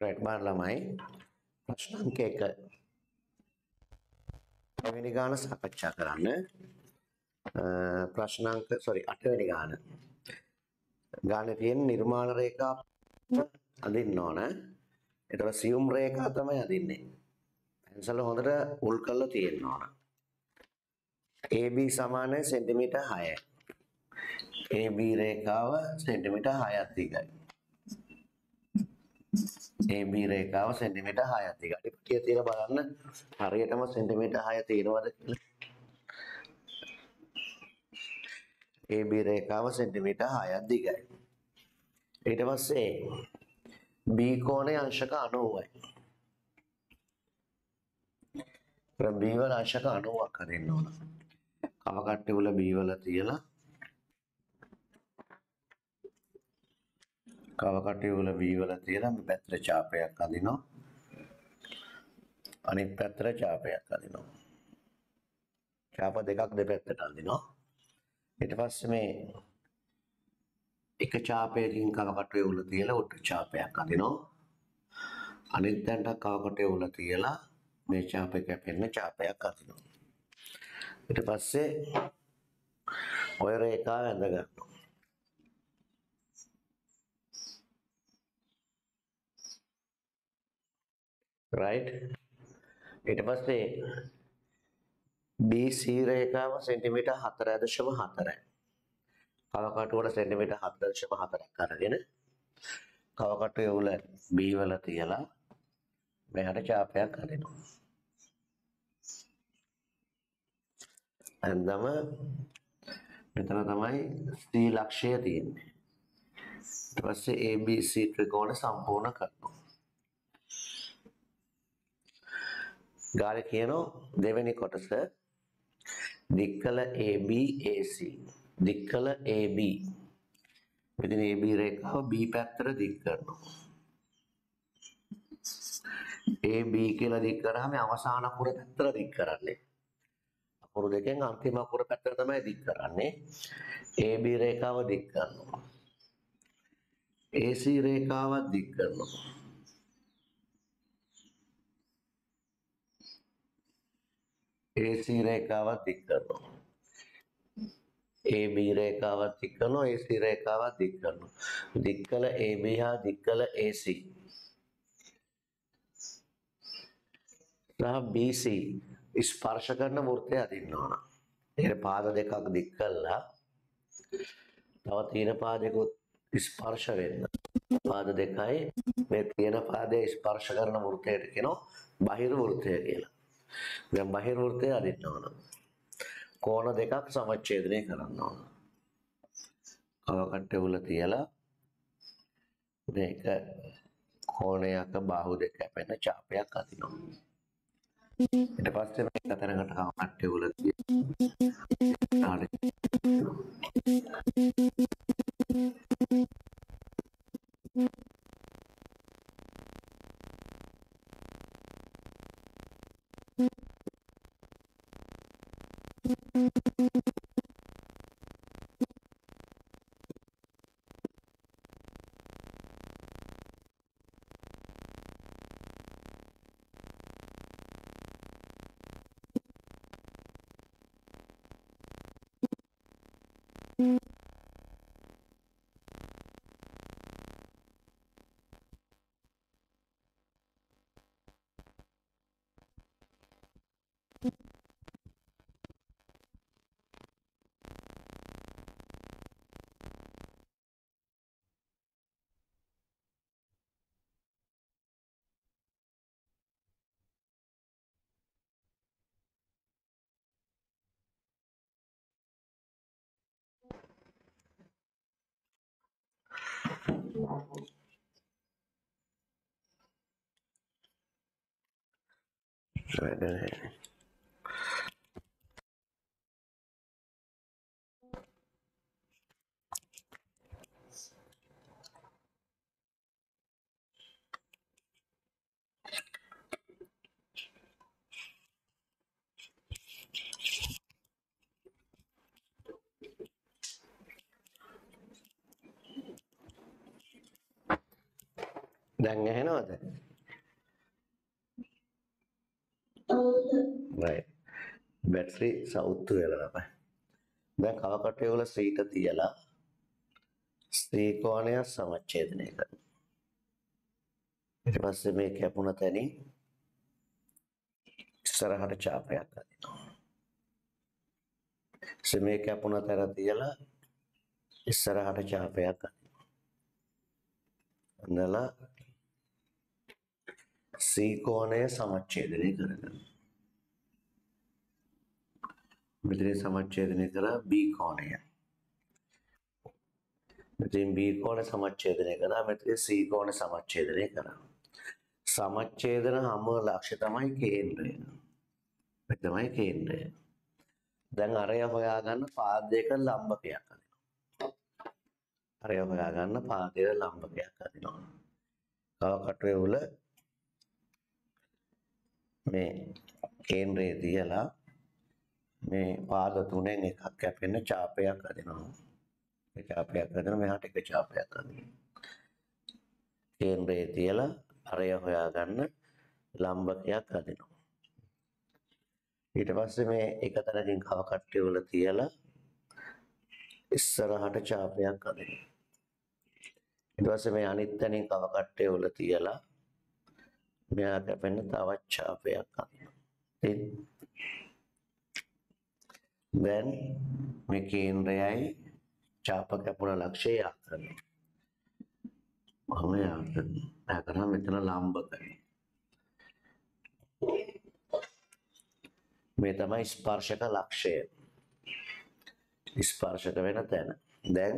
Right බාර ළමයි ප්‍රශ්න අංක 1 පළවෙනි ගාන සාකච්ඡා කරන්න. අ, ප්‍රශ්න අංක sorry 8 වෙනි ගාන. ගානේ තියෙන නිර්මාණ රේඛා අඳින්න ඕන. ඒතර සියුම් රේඛා තමයි අඳින්නේ. පැන්සල හොඳට උල් කරලා තියෙන්න ඕන. AB සමානයි සෙන්ටිමීටර් 6යි AB රේඛාව සෙන්ටිමීටර් 6ක් දිගයි AB රේඛාව සෙන්ටිමීටර් 6ක් දිගයි. අඩිපටිය තියලා බලන්න හරියටම සෙන්ටිමීටර් 6 තියෙනවද කියලා. AB රේඛාව සෙන්ටිමීටර් 6ක් දිගයි. ඊට පස්සේ B කෝණය අංශක 90යි. ප්‍රම් B වල අංශක 90ක් හරින්න ඕන. කව කට්ටි වල B වල තියලා කව කට්ටි වල B වල තියලා මේ පැත්තට ඡාපයක් අදිනවා. අනිත් පැත්තට ඡාපයක් අදිනවා. ඡාප දෙකක් දෙපැත්තට අදිනවා. ඊට පස්සේ මේ එක ඡාපයකින් කව කට්ටුවේ උල තියලා උඩ ඡාපයක් අදිනවා. අනිත් තැනට කව කට්ටුවේ උල තියලා මේ ඡාපය කැපෙන්න ඡාපයක් අදිනවා. ඊට පස්සේ ඔය රේඛාව ඇඳ ගන්නවා. Right ඊට පස්සේ BC රේඛාව සෙන්ටිමීටර් 4.4යි. කව කටුවට සෙන්ටිමීටර් 4.4ක් අරගෙන කව කටුවේ උල B වල තියලා මෙහාට ඡාපයක් අදිනවා. එන්දම මෙතන තමයි C ලක්ෂය තියෙන්නේ. ඊට පස්සේ ABC ත්‍රිකෝණ සම්පූර්ණ කරනවා. ගාල කියනවා දෙවෙනි කොටස. දික්කල AB AC දික්කල AB මෙතන AB රේඛාව B පැත්තට දික් කරනවා. AB කියලා දික් කරාම අවසාන අකුර පැත්තට දික් කරන්නේ. අකුරු දෙකෙන් අන්තිම අකුර පැත්තට තමයි දික් කරන්නේ. AB රේඛාව දික් කරනවා. AC රේඛාවත් දික් කරනවා. AC රේඛාවත් දික් කරනවා. AB රේඛාවත් දික් කරනවා AC රේඛාවත් දික් කරනවා. දික් කළ AB හා දික් කළ AC. සහ BC ස්පර්ශ කරන වෘත්තය අදින්න ඕන. ඒකට පාද දෙකක් දික් කළා. තව තියෙන පාදයකුත් ස්පර්ශ වෙන්න. පාද දෙකයි මේ තියෙන පාදයේ ස්පර්ශ කරන වෘත්තයට කියනවා බහිර වෘත්තය කියලා. දැන් බහිර වෘත්තය අදින්න ඕන. කෝණ දෙකක් සමච්ඡේදනය කරන්න ඕන. කව කට්ටේ උල තියලා මේක කෝණයක බාහුව දෙක කැපෙන ඡාපයක් අදිනවා. ඊට පස්සේ මේක අතරකට කව කට්ටේ උල තියලා Thank you. වැඩ නැහැ. දැන් බැටරි සවුත්තු වෙලා තමයි. දැන් කවකටේ වල සීට තියලා ත්‍රිකෝණය සමච්ඡේදනය කරනවා. ඊට පස්සේ මේ කැපුණ තැනින් ඉස්සරහට ඡාපයක් අදිනවා. ඊට මේ කැපුණ තැන තියලා ඉස්සරහට ඡාපයක් අදිනවා. අඳලා සීකෝණය සමච්ඡේදනය කරගන්න. මෙතන සමච්ඡේදනය කරා B කෝණය. මෙතෙන් B කෝණ සමච්ඡේදනය කරා මෙතන C කෝණ සමච්ඡේදනය කරා. සමච්ඡේදන හමුව ලක්ෂ්‍ය තමයි කේන්ද්‍රය. මේ තමයි කේන්ද්‍රය. දැන් අරය හොයාගන්න පාදයක ලම්බකයක් අදිනවා. අරය හොයාගන්න පාදයක ලම්බකයක් අදිනවා. කව කටුවේ උල මේ කේන්ද්‍රයේ තියලා මේ පාද තුනෙන් එකක් කැපෙන චාපයක් අදිනවා. මේ චාපයක් අදින මෙහාට එක චාපයක් අදිනවා. කේන්ද්‍රයේ තියලා අරය හොයාගන්න ලම්බකයක් අදිනවා. ඊට පස්සේ මේ එක තැනකින් කව කට්ටිය වල තියලා ඉස්සරහට චාපයක් අදිනවා. ඊට පස්සේ මේ අනිත් තැනින් කව කට්ටිය වල තියලා මෙයා කැපෙන තවත් ඡාපයක් අදිනවා. ඉතින් දැන් මේ කේන්ද්‍රයයි ඡාප කැපුණ ලක්ෂය යා කරනවා. මම යා කරනවා. යා කරා මෙතන ලම්බකයි. මේ තමයි ස්පර්ශක ලක්ෂය. ස්පර්ශක වෙන තැන. දැන්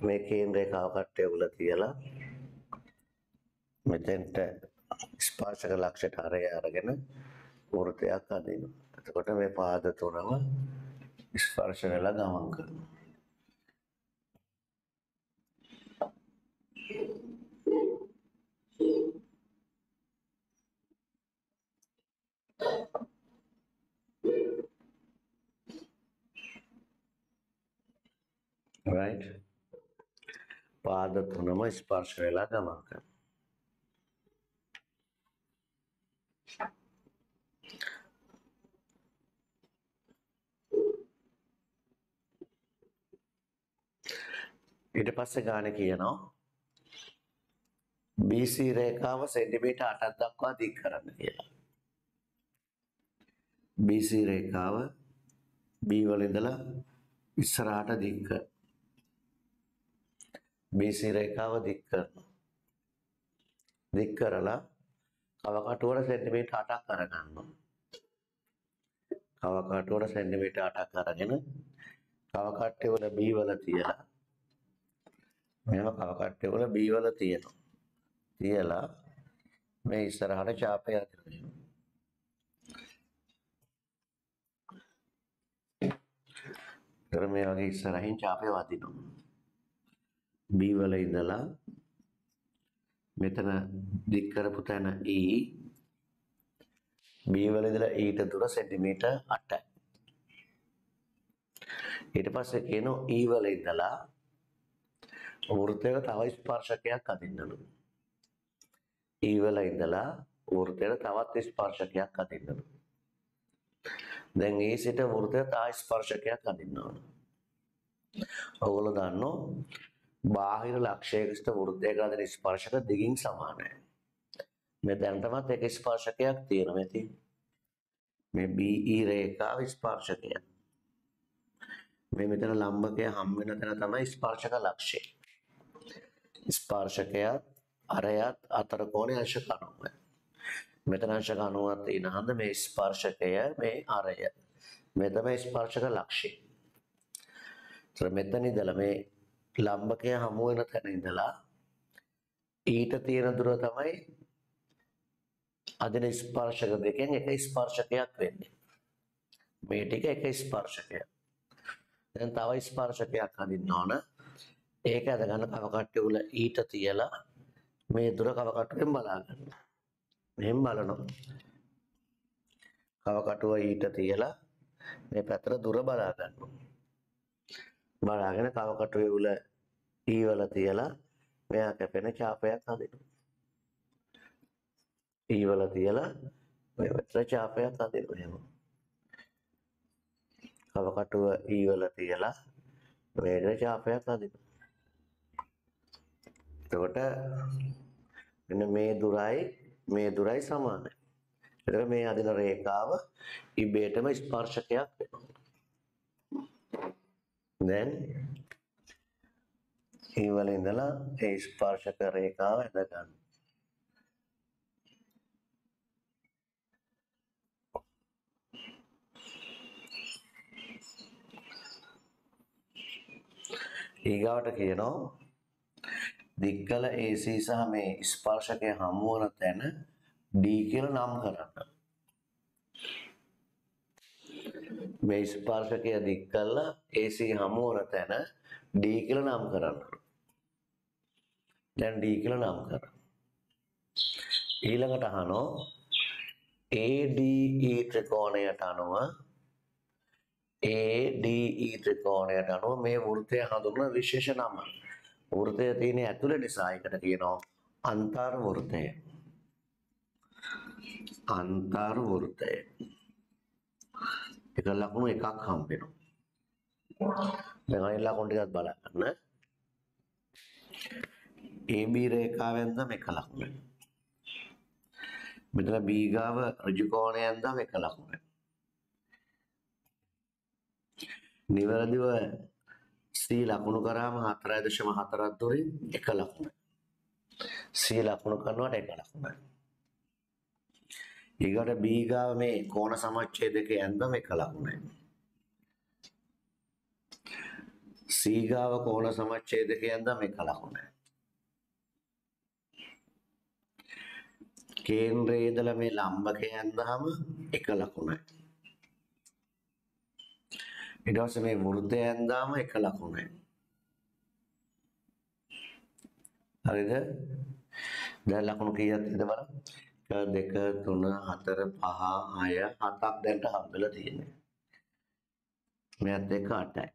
මේ කේන්ද්‍රයේ කව කට්ටිය උල තියලා මෙතෙන්ට ස්පර්ශක ලක්ෂයට අරය අරගෙන වෘතයක් අදිනවා. එතකොට මේ පාද තුනම ස්පර්ශ වෙලා ගමන් කරනවා. right පාද තුනම ස්පර්ශ වෙලා ගමන් කරනවා. ඊට පස්සේ ගාන කියනවා BC රේඛාව සෙන්ටිමීටර් 8ක් දක්වා දික් කරන්න කියලා. BC රේඛාව B වල ඉඳලා ඉස්සරහට දික් කර. BC රේඛාව දික් කරනවා. දික් කරලා කව කටුවර සෙන්ටිමීටර් 8ක් අරගන්නවා. කව කටුවර සෙන්ටිමීටර් 8ක් අරගෙන කව කට්ටිය වල B වල තියලා මෙහෙම කව කට්ටිය වල B වල තියෙනවා. තියලා මේ ඉස්සරහට ඡාපය අදිනවා. කර මේ වගේ ඉස්සරහින් ඡාපය වදිනවා. B වල ඉඳලා මෙතන දික් කරපු තැන E B වල ඉඳලා E ට දුර සෙන්ටිමීටර් 8යි. ඊට පස්සේ කියනවා E වල ඉඳලා වෘත්තයක තව ස්පර්ශකයක් අදින්නලු. E වල ඉඳලා වෘත්තයට තවත් ස්පර්ශකයක් අදින්නලු. දැන් ඒ සිට වෘත්තය තව ස්පර්ශකයක් අදින්න ඕන. ඔයගොල්ලෝ දන්නෝ බාහිර ලක්ෂයකට වෘත්තයක අදින ස්පර්ශක දිගින් සමානයි. මේ දැනටමත් එක ස්පර්ශකයක් තියෙනවා ඉතින්. මේ BE රේඛාව ස්පර්ශකය. මේ මෙතන ලම්බකය හම් වෙන තැන තමයි ස්පර්ශක ලක්ෂය. ස්පර්ශකයත් අරයත් අතර කෝණය අංශ 90යි. මෙතන අංශ 90ක් තියෙන හන්ද මේ ස්පර්ශකය මේ අරය. මේ තමයි ස්පර්ශක ලක්ෂය. ඒතර මෙතන ඉඳලා මේ ලම්බකය හමු වෙන තැන ඉඳලා ඊට තියෙන දුර තමයි අදින ස්පර්ශක දෙකෙන් එක ස්පර්ශකයක් වෙන්නේ. මේ ටික එක ස්පර්ශකයක්. දැන් තව ස්පර්ශකයක් අදින්න ඕන. ඒක අදගන්න කව කට්ටිය උල ඊට තියලා මේ දුර කව කටුවෙන් බලා ගන්න. මෙහෙම බලනවා. කව කටුව ඊට තියලා මේ පැත්තට දුර බලා ගන්නවා. බලාගෙන කව කටුවේ උල ඊ වල තියලා මෙයා කැපෙන චාපයක් හදිනවා. E වල තියලා මේ පැත්තට චාපයක් හදිනවා එහෙම. කවකටුව E වල තියලා මේකට චාපයක් හදිනවා. එතකොට මෙන්න මේ දුරයි මේ දුරයි සමානයි. එතකොට මේ අදින රේඛාව ඉබේටම ස්පර්ශකයක් වෙනවා. දැන් ඒ වල ඉඳලා ඒ ස්පර්ශක රේඛාව ඇද ගන්න. ඊගාවට කියනවා දික්කල AC සහ මේ ස්පර්ශකය හමු වන තැන D කියලා නම් කරන්න. මේ ස්පර්ශකය දික් කළා AC හමු වන තැන D කියලා නම් කරන්න. දැන් D කියලා නම් කරා. ඊළඟට අහනවා ADE ත්‍රිකෝණයට අනුව ADE ත්‍රිකෝණයට අනුව මේ වෘත්තය හඳුන්වන විශේෂ නම. වෘත්තය තියෙන ඇතුළේ නිසා ඒකට කියනවා අන්තර් වෘත්තය. අන්තර් වෘත්තය. එක ලකුණු එකක් හම්බ වෙනවා. දැන් අනිත් ලකුණු ටිකත් බලන්න. AB රේඛාවෙන් නම් එක ලකුණයි. මෙතන B ගාව ඍජු කෝණයෙන් නම් එක ලකුණයි. නිවැරදිව C ලකුණු කරාම 4.4ක් දුරින් එක ලකුණයි. C ලකුණු කරනවට එක ලකුණයි. ඊගොඩ B ගාව මේ කෝණ සමච්ඡේදකයේ ඇඳම එක ලකුණයි. C ගාව කෝණ සමච්ඡේදකයේ ඇඳම එක ලකුණයි. කේන්ද්‍රයේ ඉඳලා මේ ලම්බකයේ ඇඳහම එක ලකුණයි. ඊට පස්සේ මේ වෘත්තය ඇඳාම එක ලකුණයි. හරිද? දැන් ලකුණු කීයක්ද බලන්න. 1 2 3 4 5 6 7ක් දැන්ට හම්බෙලා තියෙනවා. මෙයත් එක්ක 8යි.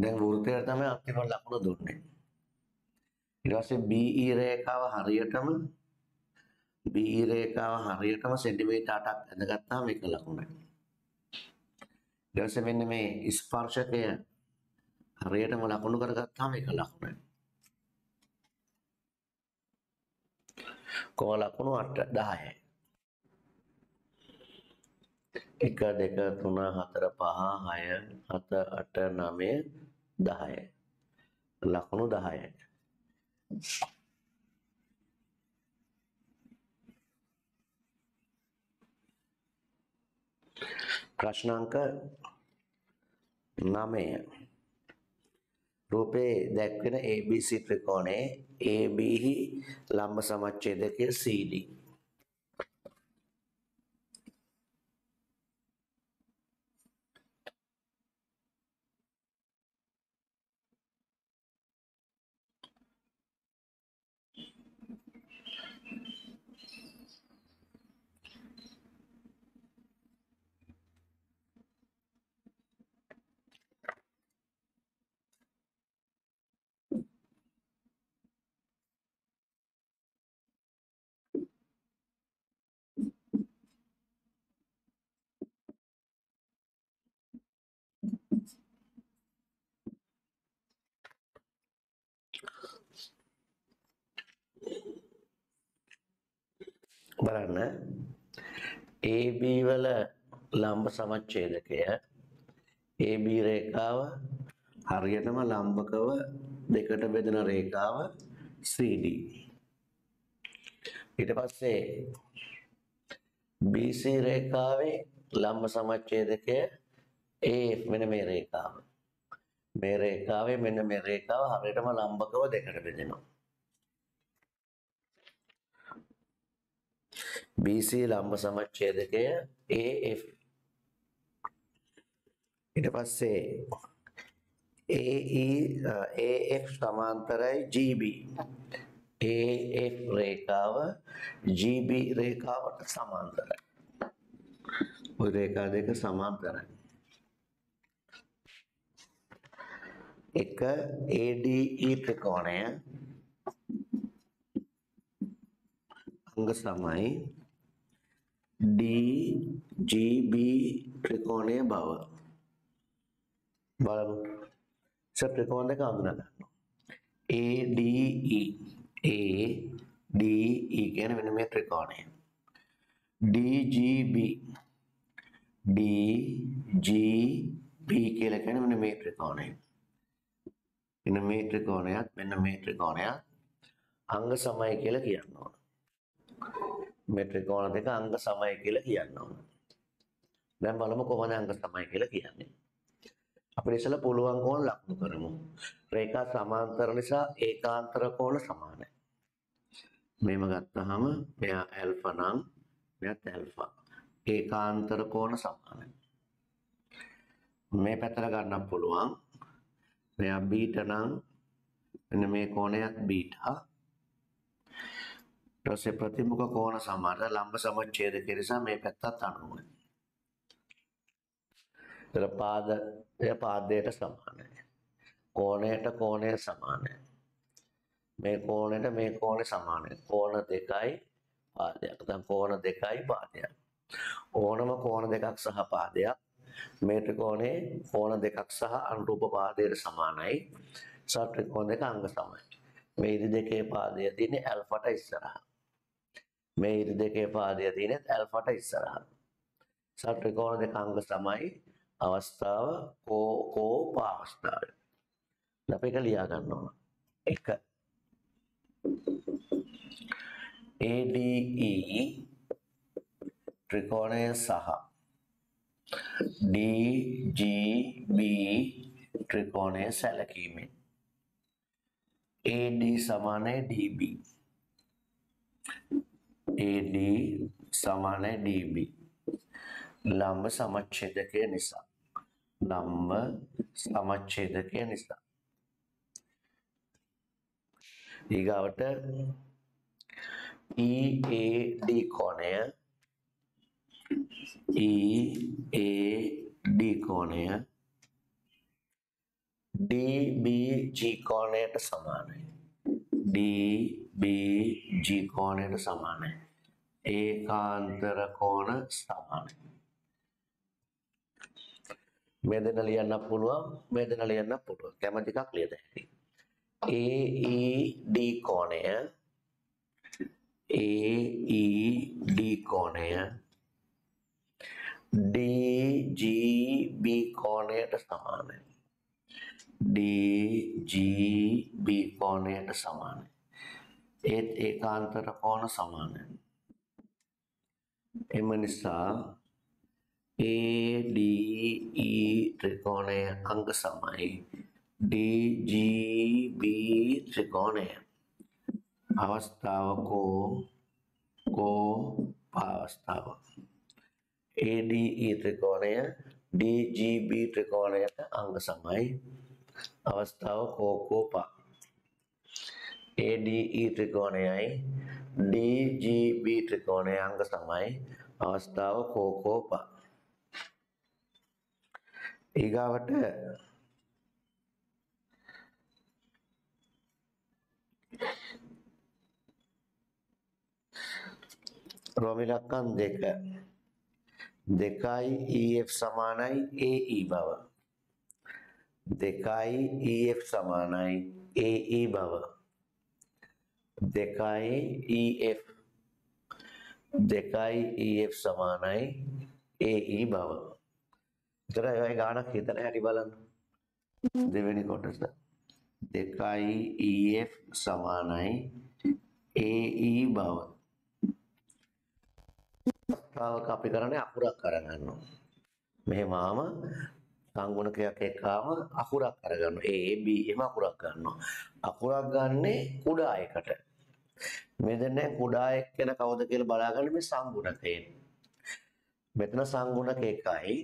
දැන් වෘත්තයට තමයි අන්තිම ලකුණ දුන්නේ. ඊට පස්සේ BE රේඛාව හරියටම BE රේඛාව හරියටම සෙන්ටිමීටර් 8ක් ඇඳගත්තාම එක ලකුණයි. ඊට පස්සේ මෙන්න මේ ස්පර්ශකය හරියටම ලකුණු කරගත්තාම එක ලකුණයි. කොම ලකුණු 8 10යි. 1 2 3 4 5 6 7 8 9 10යි. ලකුණු 10යි. ප්‍රශ්නාංක 9 රූපේ දැක්වෙන ABC ත්‍රිකෝණයේ AB හි ලම්බ සමච්ඡේදකය CD බලන්න. AB වල ලම්බ සමච්ඡේදකය. AB රේඛාව හරියටම ලම්බකව දෙකට බෙදෙන රේඛාව CD ඊට පස්සේ BC රේඛාවේ ලම්බ සමච්ඡේදකය AF මෙන්න මේ රේඛාව. මේ රේඛාවේ මෙන්න මේ රේඛාව හරියටම ලම්බකව දෙකට බෙදෙනවා. BC ලම්බ සමච්ඡේදකය AF ඊට පස්සේ AE AF සමාන්තරයි GB AF රේඛාව GB රේඛාවට සමාන්තරයි. ওই රේඛා දෙක සමාන්තරයි. එක ADE ත්‍රිකෝණය. අංග සමයි. DGB ත්‍රිකෝණය බව. බලමු. සර් ත්‍රිකෝණ දෙක අඳුනා ගන්නවා ADE ADE කියන්නේ මෙන්න මේ ත්‍රිකෝණය. DGB DGB කියලා කියන්නේ මෙන්න මේ ත්‍රිකෝණය. මෙන්න මේ ත්‍රිකෝණයත් මෙන්න මේ ත්‍රිකෝණයත් අංග සමයි කියලා කියන්න ඕන. මේ ත්‍රිකෝණ දෙක අංග සමයි කියලා කියන්න ඕන. දැන් බලමු කොහොමද අංග සමයි කියලා කියන්නේ. අපිට ඉස්සෙල්ලා පුළුවන් කෝණ ලකුණු කරමු. රේඛා සමාන්තර නිසා ඒකාන්තර කෝණ සමානයි. මේව ගත්තාම මෙයා ඇල්ෆා නම් මෙයාත් ඇල්ෆා. ඒකාන්තර කෝණ සමානයි. මේ පැත්තට ගන්නත් පුළුවන්. මෙයා බීටා නම් මෙන්න මේ කෝණයත් බීටා. ඊට පස්සේ ප්‍රතිමුඛ කෝණ සමාන ලම්බ සමච්ඡේදක නිසා මේ පැත්තත් 90යි. ඒතර පාදය පාදයට සමානයි. කෝණයට කෝණය සමානයි. මේ කෝණයට මේ කෝණය සමානයි. කෝණ දෙකයි පාදයක්. දැන් කෝණ දෙකයි පාදයක්. ඕනම කෝණ දෙකක් සහ පාදයක් මේ ත්‍රිකෝණේ කෝණ දෙකක් සහ අනුරූප පාදයට සමානයි. සත් ත්‍රිකෝණ දෙක අංග සමයි. මේ ඉරි දෙකේ පාදය තියෙන්නේ ඇල්ෆාට ඉස්සරහා. මේ ඉරි දෙකේ පාදය තියෙන්නේ ඇල්ෆාට ඉස්සරහා. සත් ත්‍රිකෝණ දෙක අංග සමයි අවස්ථාව කෝ කෝ පාවස්ථාව. අපි එක ලියා ගන්න ඕන. 1 ADE ත්‍රිකෝණය සහ DGB ත්‍රිකෝණය සැලකීමෙන් AD සමානයි DB AD සමානයි DB ලම්බ සමච්ඡේදකය නිසා. ලම්බ සමච්ඡේදකය නිසා. ඊගාවට EAD කෝණය. EAD කෝණය. DBG කෝණයට සමානයි. DBG කෝණයට සමානයි. ඒකාන්තර කෝණ සමානයි. මේ දෙන ලියන්න පුළුවන් මේ දෙන ලියන්න පුළුවන්. කැමති එකක් ලියද හැකි. AED කෝණය AED කෝණය DGB කෝණයට සමානයි. DGB කෝණයට සමානයි. ඒත් ඒකාන්තර කෝණ සමානයි. එම නිසා ADE ත්‍රිකෝණය අංග සමයි. DGB ත්‍රිකෝණය. අවස්ථාව කෝ කෝ අවස්ථාව ADE ත්‍රිකෝණය DGB ත්‍රිකෝණයට අංග සමයි. අවස්ථාව කෝ කෝ පා ADE ත්‍රිකෝණයයි DGB ත්‍රිකෝණය අංග සමයි අවස්ථාව කෝ කෝ පා ඊගාවට රොමිලක්කන් දෙක. දෙකයි EF සමානයි AE බව. දෙකයි EF සමානයි AE බව. දෙකයි EF දෙකයි EF සමානයි AE බව. එතන ඔය ගානක් හිතන හැටි බලන්න. දෙවෙනි කොටස. දෙකයි EF සමානයි AE බව. තාවක අපි කරන්නේ අකුරක් අරගන්නවා මෙහෙම ආම සංගුණකයක් එක්කාම අකුරක් අරගන්නවා A B එහෙම අකුරක් ගන්නවා. අකුරක් ගන්නේ කුඩා එකට. මෙතන කුඩා එක් කියන කවුද කියලා බලාගන්න මේ සංගුණකයෙන් මෙතන සංගුණක එකයි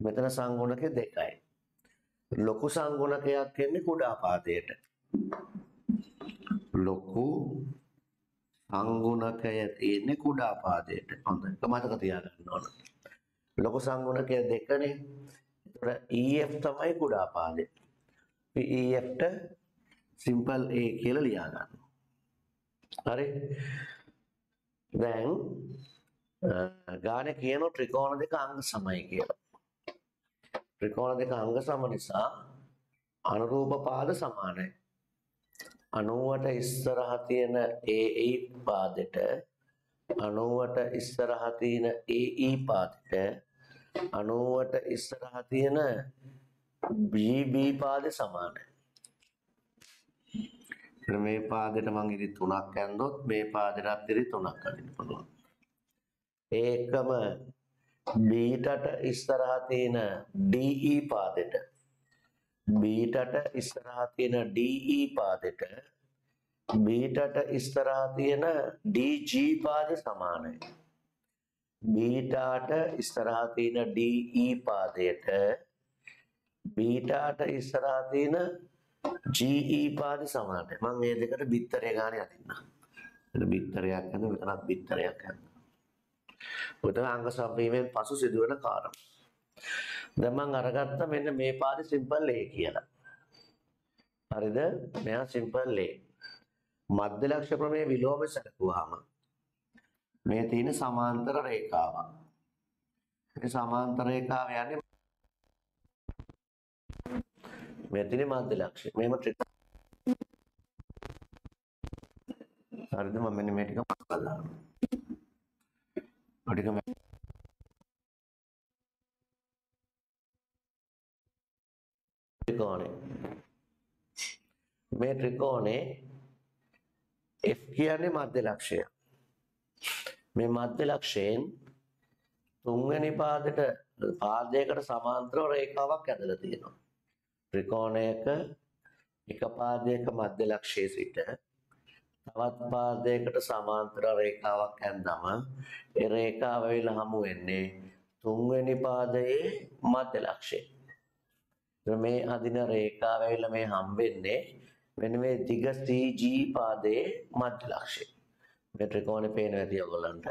මෙතන සංගුණක දෙකයි. ලොකු සංගුණකයක් එන්නේ කුඩා පාදයට ලොකු සංගුණකය තියෙන්නේ කුඩා පාදයට හොඳයි ඒක මතක තියාගන්න ඕන. ලොකු සංගුණකය දෙකනේ. ඒතර EF තමයි කුඩා පාදේ අපි EF ට සිම්පල් A කියලා ලියා ගන්නවා. හරි? දැන් ගානේ කියන ත්‍රිකෝණ දෙක අංග සමයි කියලා. ත්‍රිකෝණ දෙක අංග සම නිසා අනුරූප පාද සමානයි. 90ට ඉස්සරහා තියෙන AE පාදෙට 90ට ඉස්සරහා තියෙන AE පාදෙට 90ට ඉස්සරහා තියෙන BB පාදේ සමානයි. මේ පාදෙට මං ඉරි 3ක් ඇන්දොත් මේ පාදෙටත් ඉරි 3ක් අදින්න පුළුවන්. ඒකම බීටට ඉස්සරහා තියෙන DE පාදෙට බීටට ඉස්සරහා තියෙන DE පාදෙට බීටට ඉස්සරහා තියෙන DG පාදේ සමානයි. බීටාට ඉස්සරහා තියෙන DE පාදයට බීටාට ඉස්සරහා තියෙන GE පාදේ සමානයි. මම මේ දෙකට බිත්තරය ගානේ අදින්න. මෙතන බිත්තරයක් යන මෙතනත් බිත්තරයක් යන. උතන අංග සම්පීමෙන් පසු සිදුවන කාරණා. දැන් මම අරගත්ත මෙන්න මේ පාඩේ සිම්පල් A කියලා. හරිද? මෙයා සිම්පල් A. මධ්‍ය ලක්ෂ ප්‍රමේය විලෝම සැලකුවාම මේ තියෙන සමාන්තර රේඛාවක්. මේ සමාන්තර රේඛාව යන්නේ මේ තියෙන මධ්‍ය ලක්ෂය. මේම ත්‍රික හරිද මම මෙන්න මේ ටික බලනවා. ටික ත්‍රිකෝණය. මේ ත්‍රිකෝණේ F කියන්නේ මධ්‍ය ලක්ෂය. මේ මධ්‍ය ලක්ෂයෙන් තුන්වෙනි පාදයට පාදයකට සමාන්තරව රේඛාවක් ඇදලා තියෙනවා. ත්‍රිකෝණයක එක පාදයක මධ්‍ය ලක්ෂයේ සිට තවත් පාදයකට සමාන්තර රේඛාවක් ඇන්දම ඒ රේඛාව වෙලා හමු වෙන්නේ තුන්වෙනි පාදයේ මධ්‍ය ලක්ෂය. මේ අදින රේඛාව වෙලා මේ හම්බෙන්නේ මෙන්න මේ දිග CG පාදයේ මධ්‍ය ලක්ෂය. මේ ත්‍රිකෝණේ පේනවා ඇති ඔයගොල්ලන්ට.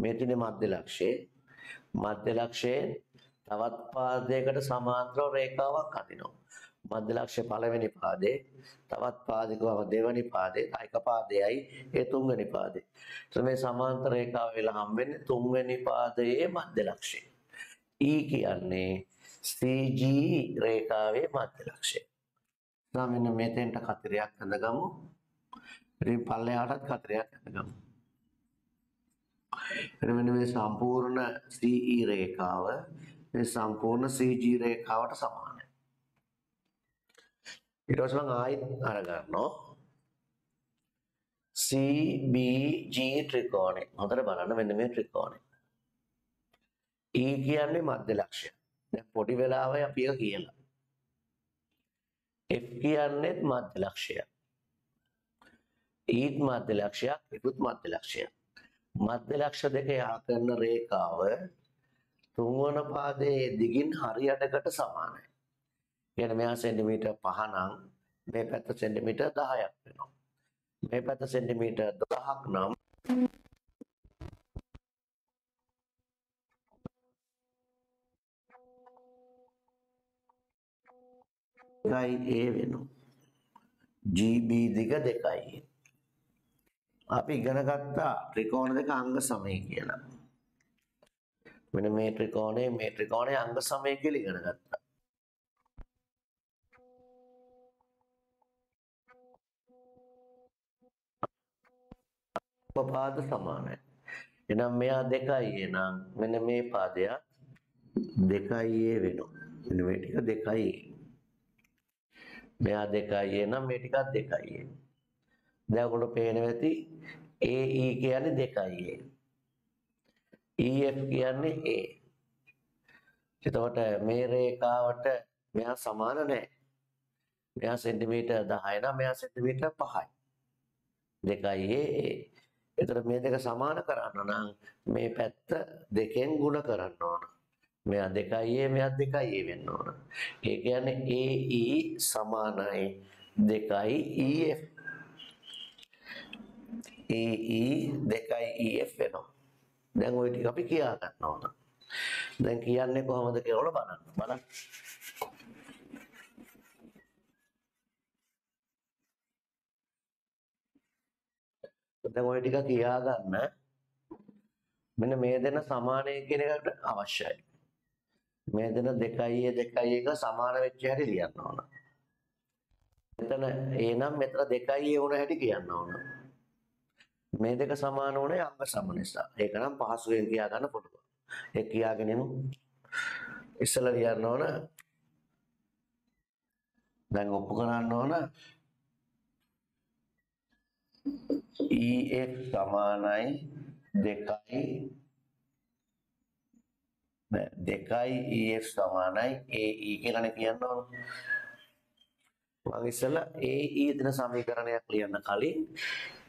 මේ තියෙන මධ්‍ය ලක්ෂයේ මධ්‍ය ලක්ෂයෙන් තවත් පාදයකට සමාන්තරව රේඛාවක් අදිනවා. මධ්‍ය ලක්ෂ්‍ය පළවෙනි පාදේ තවත් පාදිකව දෙවෙනි පාදේ එක පාදයයි ඒ තුන්වෙනි පාදේ. මේ සමාන්තර රේඛාව වෙලා හම් වෙන්නේ තුන්වෙනි පාදයේ මධ්‍ය ලක්ෂ්‍යය. E කියන්නේ CG රේඛාවේ මධ්‍ය ලක්ෂ්‍යය. දැන් මෙන්න මෙතෙන්ට කතරයක් අඳගමු. ඉතින් පල්ලෙහාටත් කතරයක් අඳගමු. මෙන්න මේ සම්පූර්ණ CE රේඛාව මේ සම්පූර්ණ CG රේඛාවට සමානයි. ඊට පස්සේ මම ආයෙත් අරගන්නවා CBG ත්‍රිකෝණය. හොඳට බලන්න මෙන්න මේ ත්‍රිකෝණය. E කියන්නේ මධ්‍ය ලක්ෂ්‍ය. දැන් පොඩි වෙලාවයි අපි එක කියලා. F කියන්නේත් මධ්‍ය ලක්ෂ්‍යයක්. ඊත් මධ්‍ය ලක්ෂයක්, e ඉක්ුත් මධ්‍ය ලක්ෂයක්. මධ්‍ය ලක්ෂ දෙක යා කරන රේඛාව තුන්වන පාදයේ දිගින් හරියටකට සමානයි. කියන්නේ මෙහා සෙන්ටිමීටර් 5 නම් මේ පැත්ත සෙන්ටිමීටර් 10ක් වෙනවා. මේ පැත්ත සෙන්ටිමීටර් 12ක් නම් එකයි A වෙනවා. GB දිග දෙකයි. අපි ඉගෙන ගත්තා ත්‍රිකෝණ දෙක අංග සමය කියලා. මෙන්න මේ ත්‍රිකෝණය මේ ත්‍රිකෝණය අංග සමය කියලා ඉගෙන ගත්තා. පාද සමානයි. එහෙනම් මෙයා දෙකයි එනම් මෙන්න මේ පාදයක් දෙකයි ඒ වෙනවා. මෙන්න මේ ටික දෙකයි. මෙයා දෙකයි එනම් මේ ටිකත් දෙකයි. දැන් ඔයගොල්ලෝ පේන වෙති AE කියන්නේ දෙකයි. EF කියන්නේ A. එතකොට මේ රේඛාවට මෙයා සමාන නැහැ. මෙයා සෙන්ටිමීටර් 10 නම් මෙයා සෙන්ටිමීටර් 5යි. දෙකයි A. එතකොට මේ දෙක සමාන කරන්න නම් මේ පැත්ත දෙකෙන් ಗುಣ කරන්න ඕන. මෙයා 2A මෙයා 2A වෙන්න ඕන. ඒ කියන්නේ AE සමානයි 2EF. AE 2EF වෙනවා. දැන් ওই ටික අපි කියා ගන්න ඕන. දැන් කියන්නේ කොහොමද කියලා බලන්න. බලන්න. දැන් ওই ටික කියා ගන්න මෙන්න මේ දෙන සමානයි කියන එකට අවශ්‍යයි. මේ දෙන 2යි 2යි එක සමාන වෙච්ච හැටි ලියන්න ඕන. මෙතන එනම් මෙතන 2යි වුණ හැටි කියන්න ඕන. මේ දෙක සමාන වුණේ අංග සම නිසා. ඒක නම් පහසුවෙන් කියා ගන්න පුළුවන්. ඒ කියාගෙන ඉමු. ඉස්සෙල්ලා ලියන්න ඕන දැන් ඔප්පු කරන්න ඕන EF සමානයි දෙකයි නෑ දෙකයි EF සමානයි AE කියලානේ කියන්න ඕන. මම ඉස්සෙල්ලා AE දෙන සමීකරණයක් ලියන්න කලින්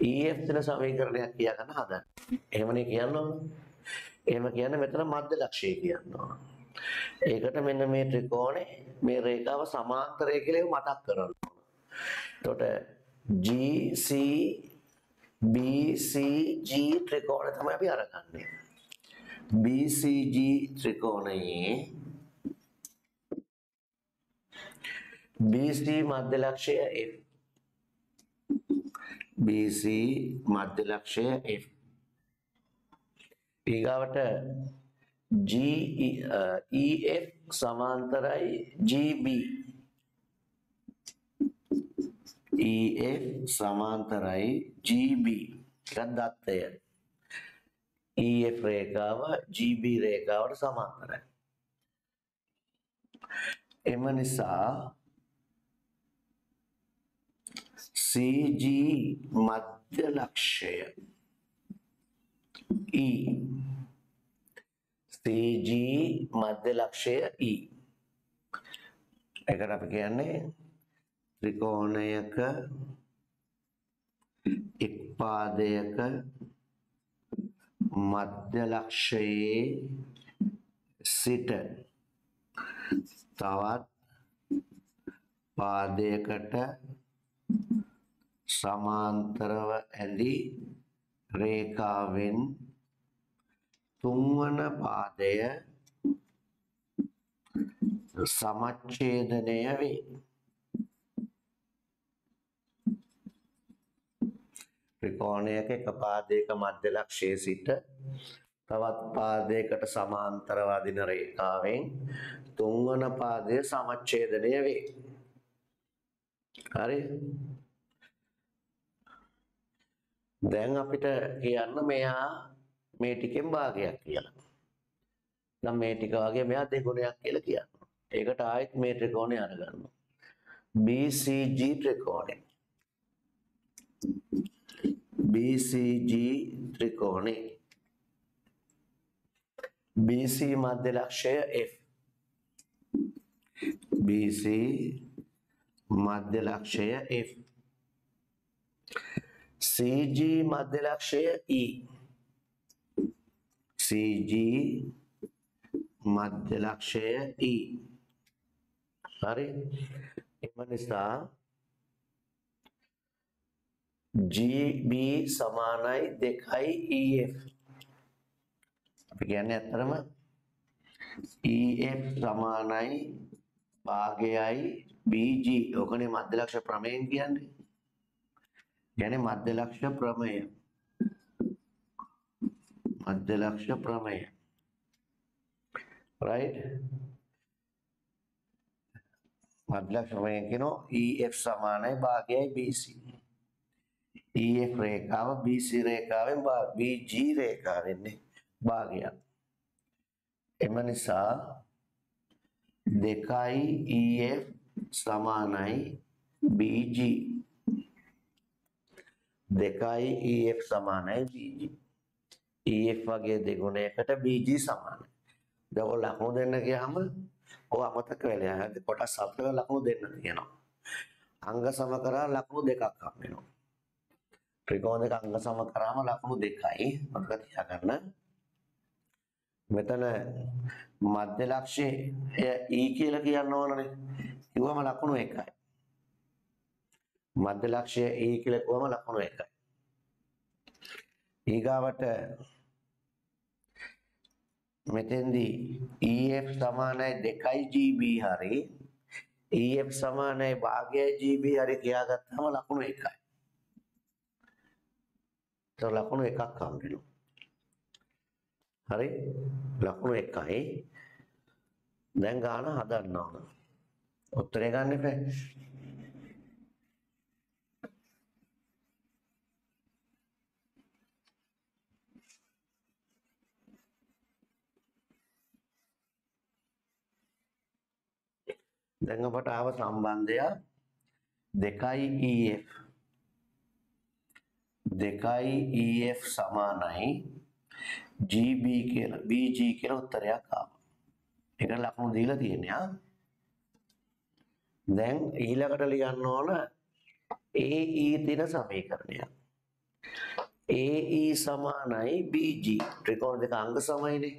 EF දෙන සමීකරණයක් කියා ගන්න හදන්න. එහෙමනේ කියන්න ඕන. එහෙම කියන්නේ මෙතන මධ්‍ය ලක්ෂය කියන්න ඕන. ඒකට මෙන්න මේ ත්‍රිකෝණේ මේ රේඛාව සමාන්තරය කියලා මතක් කරගන්න ඕන. එතකොට GC BCG ත්‍රිකෝණය තමයි අපි අරගන්නේ. BCG ත්‍රිකෝණයේ BC මධ්‍ය ලක්ෂය F. BC මධ්‍ය ලක්ෂය F. ඊගාවට G e, EF සමාන්තරයි GB EF සමාන්තරයි GB එකක් දත්තය. EF රේඛාව GB රේඛාවට සමාන්තරයි. එම නිසා CG මධ්‍ය ලක්ෂය E CG මධ්‍ය ලක්ෂය E එකට අපි කියන්නේ ත්‍රිකෝණයක එක් පාදයක මධ්‍ය ලක්ෂයේ සිට. තවත් පාදයකට සමාන්තරව ඇඳි රේඛාවෙන් තුන්වන පාදය සමච්ඡේදනය වේ. ත්‍රිකෝණයක එක පාදයක මධ්‍ය ලක්ෂයේ සිට තවත් පාදයකට සමාන්තරව අදින රේඛාවෙන් තුන්වන පාදය සමච්ඡේදනය වේ. හරි? දැන් අපිට කියන්න මෙයා මේ ටිකෙන් භාගයක් කියලා. නම් මේ ටික වගේ මෙයා දෙගුණයක් කියලා කියනවා. ඒකට ආයෙත් මේ ත්‍රිකෝණය අරගන්නවා. BCG ත්‍රිකෝණය. BCG ත්‍රිකෝණය. BC මධ්‍ය ලක්ෂය F. BC මධ්‍ය ලක්ෂය F. CG මධ්‍ය ලක්ෂය E. CG මධ්‍ය ලක්ෂය E. හරි? එම නිසා GB සමානයි 2යි EF. අපි කියන්නේ ඇත්තටම EF සමානයි භාගයයි BG. ඕකනේ මධ්‍ය ලක්ෂ ප්‍රමේයෙන් කියන්නේ. කියන්නේ මධ්‍ය ලක්ෂ ප්‍රමේය. මධ්‍ය ලක්ෂ ප්‍රමේය. right? මධ්‍ය ලක්ෂ ප්‍රමේය කියනවා EF සමානයි භාගයයි BC. EF රේඛාව BC රේඛාවෙන් BG රේඛාවෙන්නේ භාගයක්. එම නිසා දෙකයි EF සමානයි BG. දෙකයි EF සමානයි BG. EF වගේ දෙගුණයකට BG සමානයි. දැන් ඔය ලකුණු දෙන්න ගියාම ඔය අමතක වෙලා යනවා. කොටස් හතරක ලකුණු දෙන්න තියෙනවා. අංග සම කරා ලකුණු දෙකක් හම් වෙනවා. ත්‍රිකෝණ දෙක අංග සම කරාම ලකුණු දෙකයි. මතක තියාගන්න. මෙතන මධ්‍ය ලක්ෂය E කියලා කියන්න ඕනනේ. කිව්වම ලකුණු එකයි. මධ්‍ය ලක්ෂය E කියලා කිව්වම ලකුණු එකයි. ඊගාවට මෙතෙන්දී EF සමානයි 2යි GB හරි EF සමානයි භාගයයි GB හරි කියාගත්තාම ලකුණු එකයි. ඒතර ලකුණු එකක් හම්බ වෙනවා. හරි? ලකුණු එකයි. දැන් ගාන හදන්න ඕන. උත්තරේ ගන්න එපා. දැන් අපට ආව සම්බන්ධය 2 EF 2 EF සමානයි GB කියලා BG කියලා උත්තරයක් ආවා. ඒකට ලකුණු දීලා තියෙන්නේ ආ. දැන් ඊළඟට ලියන්න ඕන AE තියෙන සමීකරණය. AE සමානයි BG ත්‍රිකෝණ දෙක අංග සමයිනේ.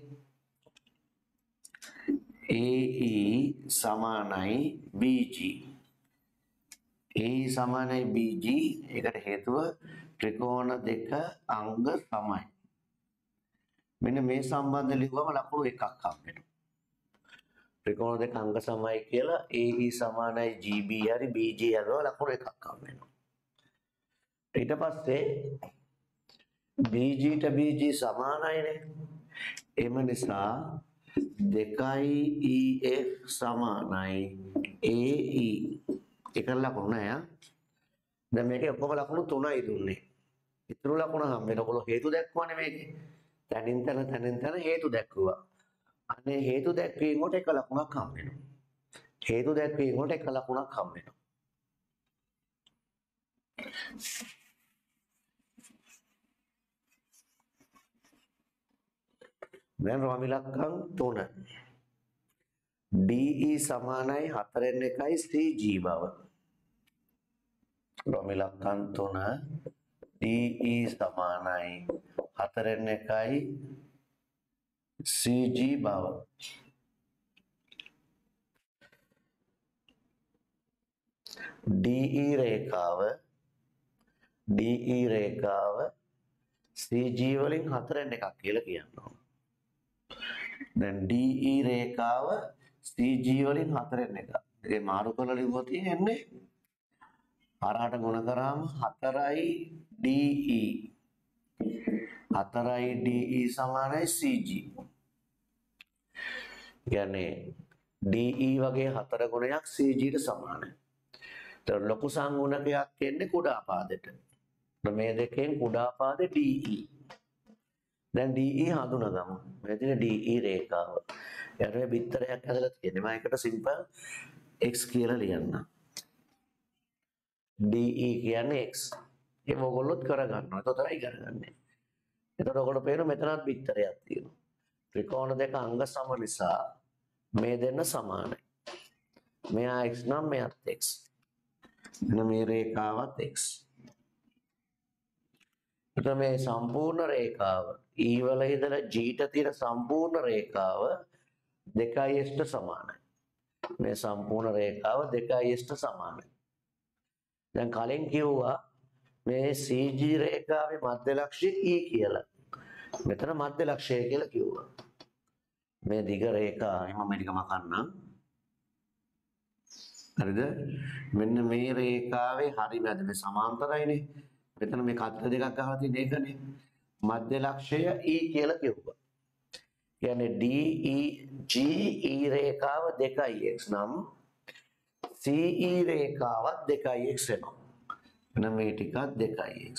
AE සමානයි BG. AE සමානයි BG ඒකට හේතුව ත්‍රිකෝණ දෙක අංග සමයි. මෙන්න මේ සම්බන්ධ ලිව්වම ලකුණු එකක් හම්බෙනවා. ත්‍රිකෝණ දෙක අංග සමයි කියලා AE සමානයි GB හරි BG හරි ලකුණු එකක් හම්බෙනවා. ඊට පස්සේ BG ට BG සමානයිනේ. එම නිසා දෙකයි EF සමානයි. AE එක ලකුණු නෑ දැන් මේකේ ඔක්කොම ලකුණු තුනයි දුන්නේ. ඉතුරු ලකුණ හම් වෙනකොට හේතු දැක්වන්නේ මේකේ. තනින් තන තනින් තන හේතු දැක්වුවා අනේ හේතු දැක්වීම කොට එක ලකුණක් හම් වෙනවා. හේතු දැක්වීම කොට එක ලකුණක් හම් වෙනවා. දැන් රෝමිලක්කම් 3 DE සමානයි 4 එකයි CG බව. රෝමිලක්කම් 3 DE සමානයි 4 එකයි CG බව. DE රේඛාව DE රේඛාව CG වලින් 4 එකක් කියලා කියනවා. දැන් DE රේඛාව CG වලින් හතරෙන් එක. ඒ මාරු කරලා ලිව්වොත් එන්නේ හරහට ගුණ කරාම 4යි DE 4යි DE සමානයි CG. කියන්නේ DE වගේ හතර ගුණයක් CG ට සමානයි. ඒතර ලොකු සංගුණකයක් එන්නේ කුඩා පාදෙට. මේ දෙකෙන් කුඩා පාදේ DE. දැන් DE හඳුනගමු. මේ තියෙන DE රේඛාව. යට මේ බිත්තරයක් ඇදලා තියෙනවා. මම ඒකට සිම්පල් x කියලා ලියන්න. DE කියන්නේ x. ඒක ඔයගොල්ලොත් කරගන්නවා. ඒක තමයි කරගන්නේ. එතකොට ඔයගොල්ලෝ පේන මෙතනත් බිත්තරයක් තියෙනවා. ත්‍රිකෝණ දෙක අංග සම නිසා මේ දෙන්න සමානයි. මෙයා x නම් මෙයාත් x. එන මේ රේඛාවත් x. එතකොට මේ සම්පූර්ණ රේඛාව E වල ඉඳලා G ට තියෙන සම්පූර්ණ රේඛාව 2s ට සමානයි. මේ සම්පූර්ණ රේඛාව 2s ට සමානයි. දැන් කලින් කිව්වා මේ CG රේඛාවේ මධ්‍ය ලක්ෂ්‍ය E කියලා. මෙතන මධ්‍ය ලක්ෂ්‍යය කියලා කිව්වා. මේ දිග රේඛාව මම මේක මකන්නම්. හරිද? මෙන්න මේ රේඛාවේ හරි මැද මේ සමාන්තරයිනේ. මෙතන මේ කතර දෙකක් ගහලා තියෙන එකනේ. මධ්‍ය ලක්ෂය E කියලා කිව්වා. කියන්නේ D E G E රේඛාව 2x නම් CE රේඛාවත් 2x වෙනවා. එන මේ ටිකත් 2x.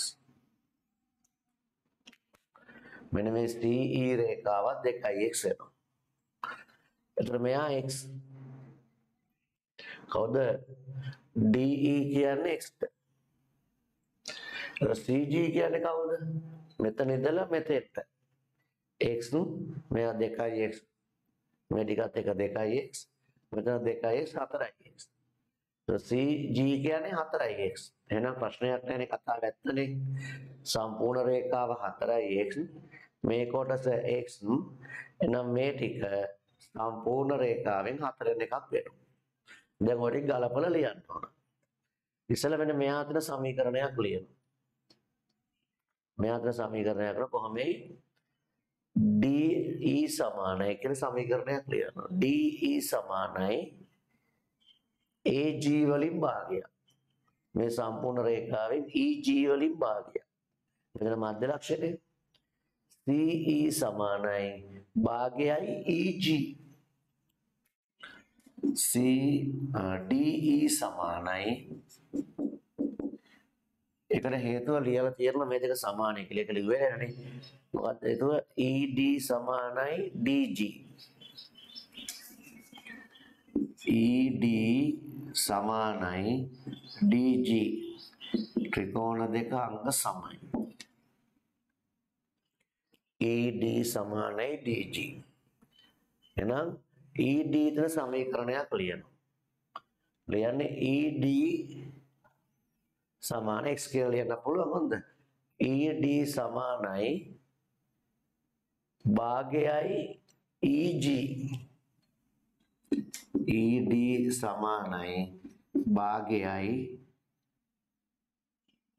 මෙන්න මේ CE රේඛාවත් 2x වෙනවා. එතකොට මෙයා x කවුද DE කියන්නේ x ට. CG කියන්නේ කවුද? මෙතන ඉඳලා මෙතෙන්ට. x මෙයා 2x මේ ටිකත් එක 2x මෙතන 2x 4x. CG කියන්නේ 4x. එහෙනම් ප්‍රශ්නයක් නැනේ කතාව ඇත්තනේ. සම්පූර්ණ රේඛාව 4x මේ කොටස x එහෙනම් මේ ටික සම්පූර්ණ රේඛාවෙන් හතරෙන් එකක් වෙනවා. දැන් ඔය ටික ගලපලා ලියන්න ඕන. ඉස්සෙල්ලා වෙන මෙහා තියෙන සමීකරණයක් ලියනවා. මෙහා තියෙන සමීකරණයක් කරලා කොහොමයි DE සමානයි කියන සමීකරණයක් ලියනවා. DE සමානයි AG වලින් භාගයක්. මේ සම්පූර්ණ රේඛාවෙන් EG වලින් භාගයක්. මෙතන මධ්‍ය ලක්ෂණය CE සමානයි භාගයයි EG CDE සමානයි එකට හේතුව ලියලා තියෙන මේ දෙක සමානයි කියලා. එක ලිව්වේ නෑනේ මොකක්ද හේතුව ED සමානයි DG ED සමානයි DG ත්‍රිකෝණ දෙක අංග සමයි. ED සමානයි DG එහෙනම් ED දෙන සමීකරණයක් ලියනවා. ලියන්නේ ED සමාන x කියලා ලියන්න පුළුවන් හොඳ. ED සමානයි. භාගයයි EG ED සමානයි. භාගයයි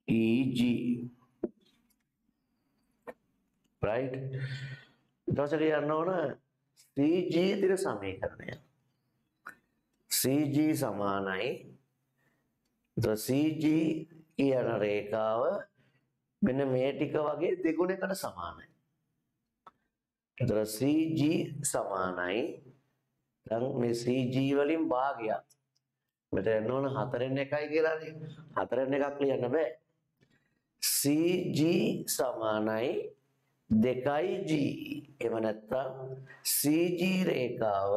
EG right? ඊට පස්සේ ලියන්න ඕන CG දින සමීකරණය. CG සමානයි. එතකොට CG කියන රේඛාව මෙන්න මේ ටික වගේ දෙගුණයකට සමානයි. එතකොට CG සමානයි දැන් මේ CG වලින් භාගයක්. මෙතන එන්න ඕන 4න් 1යි කියලානේ. 4න් එකක් ලියන්න බෑ. CG සමානයි 2G. එහෙම නැත්නම් CG රේඛාව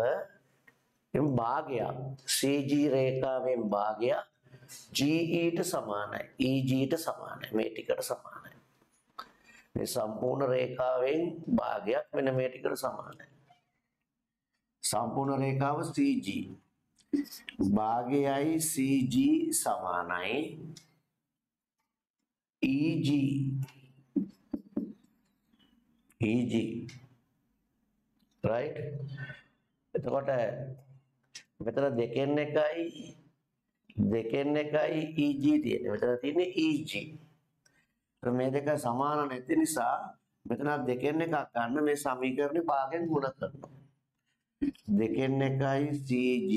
එම් භාගයක්. CG රේඛාවෙන් භාගයක් GEට සමානයි. EGට සමානයි. මේ ටිකට සමානයි. මේ සම්පූර්ණ රේඛාවෙන් භාගයක් වෙන මේ ටිකට සමානයි. සම්පූර්ණ රේඛාව CG භාගයයි CG සමානයි. EG EG right? එතකොට මෙතන දෙකෙන් එකයි දෙකෙන් එකයි EG තියෙන්නේ. මෙතන තියෙන්නේ EG. මේ දෙක සමාන නැති නිසා මෙතන දෙකෙන් එකක් ගන්න මේ සමීකරණේ භාගයෙන් ගුණ කරනවා. දෙකෙන් එකයි CG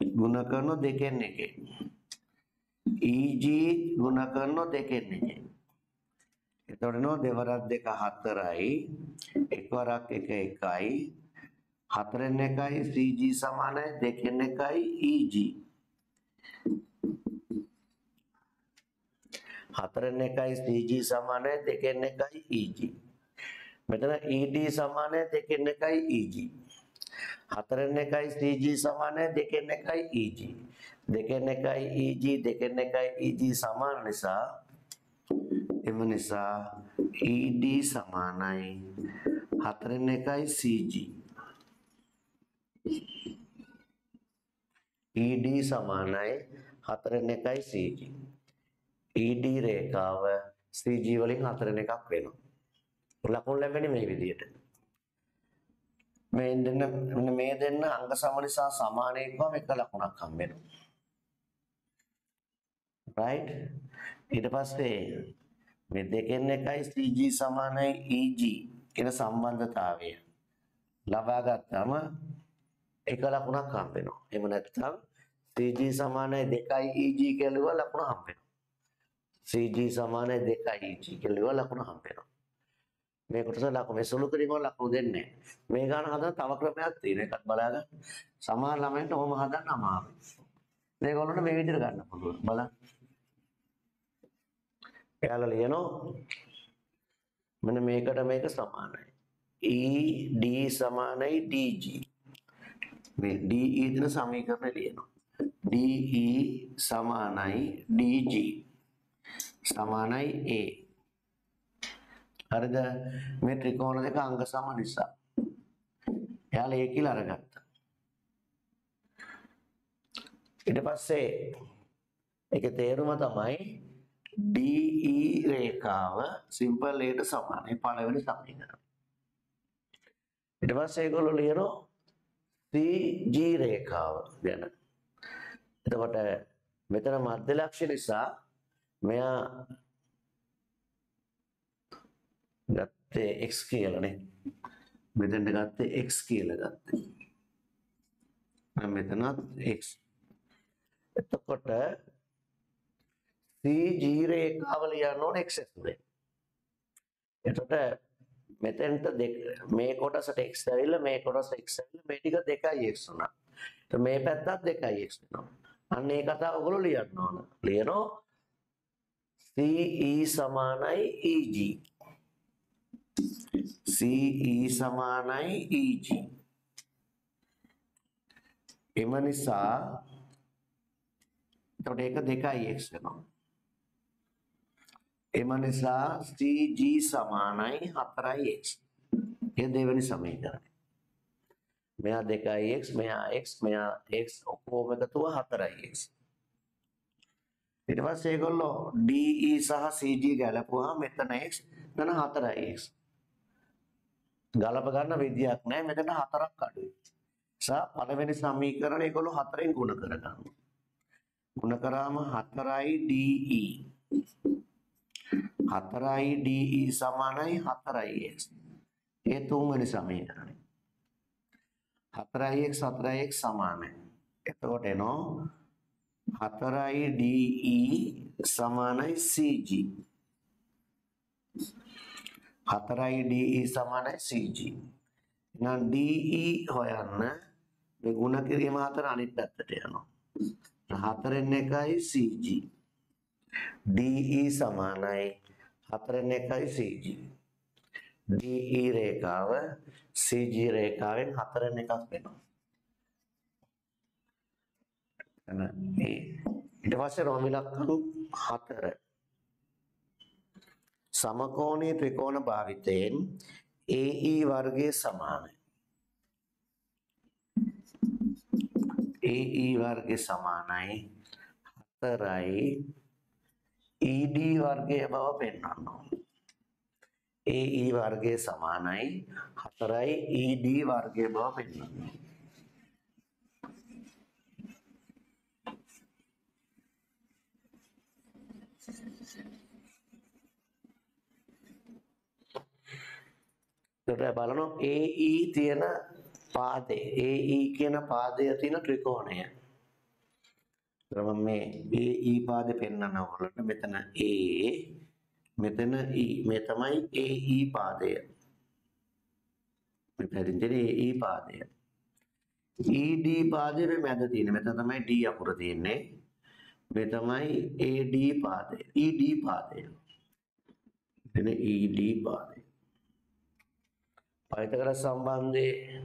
ගුණ කරන දෙකෙන් එකේ. EG ගුණ කරන දෙකෙන් එකේ. එතකොට නෝ දෙවරක් දෙක හතරයි එකවරක් එක එකයි හතරෙන් එකයි CG සමානයි දෙකෙන් එකයි EG හතරෙන් එකයි CG සමානයි දෙකෙන් එකයි EG මෙතන ED සමානයි දෙකෙන් එකයි EG හතරෙන් එකයි CG සමානයි දෙකෙන් එකයි EG දෙකෙන් එකයි EG දෙකෙන් එකයි EG සමාන නිසා එම නිසා ED සමානයි හතරෙන් එකයි CG ED සමානයි හතරෙන් එකයි CG. ED රේඛාව CG වලින් හතරෙන් එකක් වෙනවා. ලකුණු ලැබෙන්නේ මේ විදිහට. මේ දෙන්න මෙන්න මේ දෙන්න අංග සම නිසා සමාන එක්වම එක ලකුණක් හම්බ වෙනවා. right ඊට පස්සේ මේ දෙකෙන් එකයි CG සමානයි EG කියන සම්බන්ධතාවය ලබා ගත්තම එක ලකුණක් හම්බ වෙනවා. එහෙම නැත්නම් CG සමානයි 2යි EG කියලා ලියුවා ලකුණ හම්බ වෙනවා. CG සමානයි 2යි EG කියලා ලියුවා ලකුණ හම්බ වෙනවා. මේ කොටස ලකුණු මේ සුළු කිරීම වල ලකුණු දෙන්නේ නැහැ. මේ ගාන හදන තව ක්‍රමයක් තියෙනවා. එකක් බලාගන්න. සමහර ළමයින්ට ඔහොම හදන්න අමාරුයි. මේගොල්ලන්ට මේ විදිහට ගන්න පුළුවන්. බලන්න. එයාලා ලියනවා මෙන්න මේකට මේක සමානයි. ED සමානයි DG. මේ DE දෙන සමීකරණය ලියනවා. DE සමානයි DG සමානයි A. හරිද? මේ ත්‍රිකෝණ දෙක අංග සම නිසා. එයාලා A කියලා අරගත්තා. ඊට පස්සේ ඒකේ තේරුම තමයි DE රේඛාව සිම්පල් A ට සමානයි පළවෙනි සමීකරණය. ඊට පස්සේ ඒගොල්ලෝ ලියනවා CG රේඛාව ගැන. එතකොට මෙතන මධ්‍ය ලක්ෂ්‍ය නිසා මෙයා ගත්තේ x කියලානේ. මෙතෙන්ට ගත්තේ x කියලා ගත්තේ. මම මෙතනත් x. එතකොට CG රේඛාව ලියන්න ඕන x ඇතුලේ. එතකොට මෙතෙන්ට දෙක මේ කොටසට x ඇවිල්ලා මේ කොටස x ඇවිල්ලා මේ ටික 2යි x වුණා. එතකොට මේ පැත්තත් 2යි x වෙනවා. අන්න ඒ කතාව ඔයගොල්ලෝ ලියන්න ඕන. ලියනවා CE සමානයි EG. CE සමානයි EG. එම නිසා එතකොට ඒක 2x වෙනවා. එම නිසා CG සමානයි 4x. ඒ දෙවෙනි සමීකරණය. මෙයා 2x, මෙයා x, මෙයා x ඔක්කොම එකතුව 4x. ඊට පස්සේ ඒගොල්ලෝ DE සහ CG ගැලපුවා මෙතන x, මෙතන 4x. ගලප ගන්න විදියක් නැහැ මෙතන හතරක් අඩුයි. සා පළවෙනි සමීකරණය ඒගොල්ලෝ හතරෙන් ගුණ කරගන්නවා. ගුණ කරාම 4යි DE 4යි DE සමානයි 4ix. ඒ තුන්වෙනි සමීකරණය. 4ix 4ix සමානයි. එතකොට එනවා 4යි DE සමානයි CG. 4යි DE සමානයි CG. එහෙනම් DE හොයන්න මේ ಗುಣ කිරීම හතර අනිත් පැත්තට යනවා. හතරෙන් එකයි CG. DE සමානයි හතරෙන් එකයි CG. DE රේඛාව CG රේඛාවෙන් හතරෙන් එකක් වෙනවා. එන මේ ඊට පස්සේ රෝම ඉලක්කම් හතර සමකෝණී ත්‍රිකෝණ භාවිතයෙන් AE වර්ගයේ සමානයි. AE වර්ගය සමානයි 4යි ED වර්ගය බව පෙන්වන්න ඕන. AE වර්ගය සමානයි 4යි ED වර්ගය බව පෙන්වන්න ඕන. එතකොට බලනවා AE තියෙන පාදේ AE කියන පාදය තියෙන ත්‍රිකෝණය. එතකොට මම මේ AE පාදේ පෙන්වන්න ඕගොල්ලන්ට මෙතන A මෙතන E මේ තමයි AE පාදය. මේ පැරින්දේ AE පාදය. ED පාදේ මේ මැද තියෙන. මෙතන තමයි D අකුර තියෙන්නේ. මේ තමයි AD පාදය. ED පාදය. මෙතන ED පාදය. පයිතකර සම්බන්ධයේ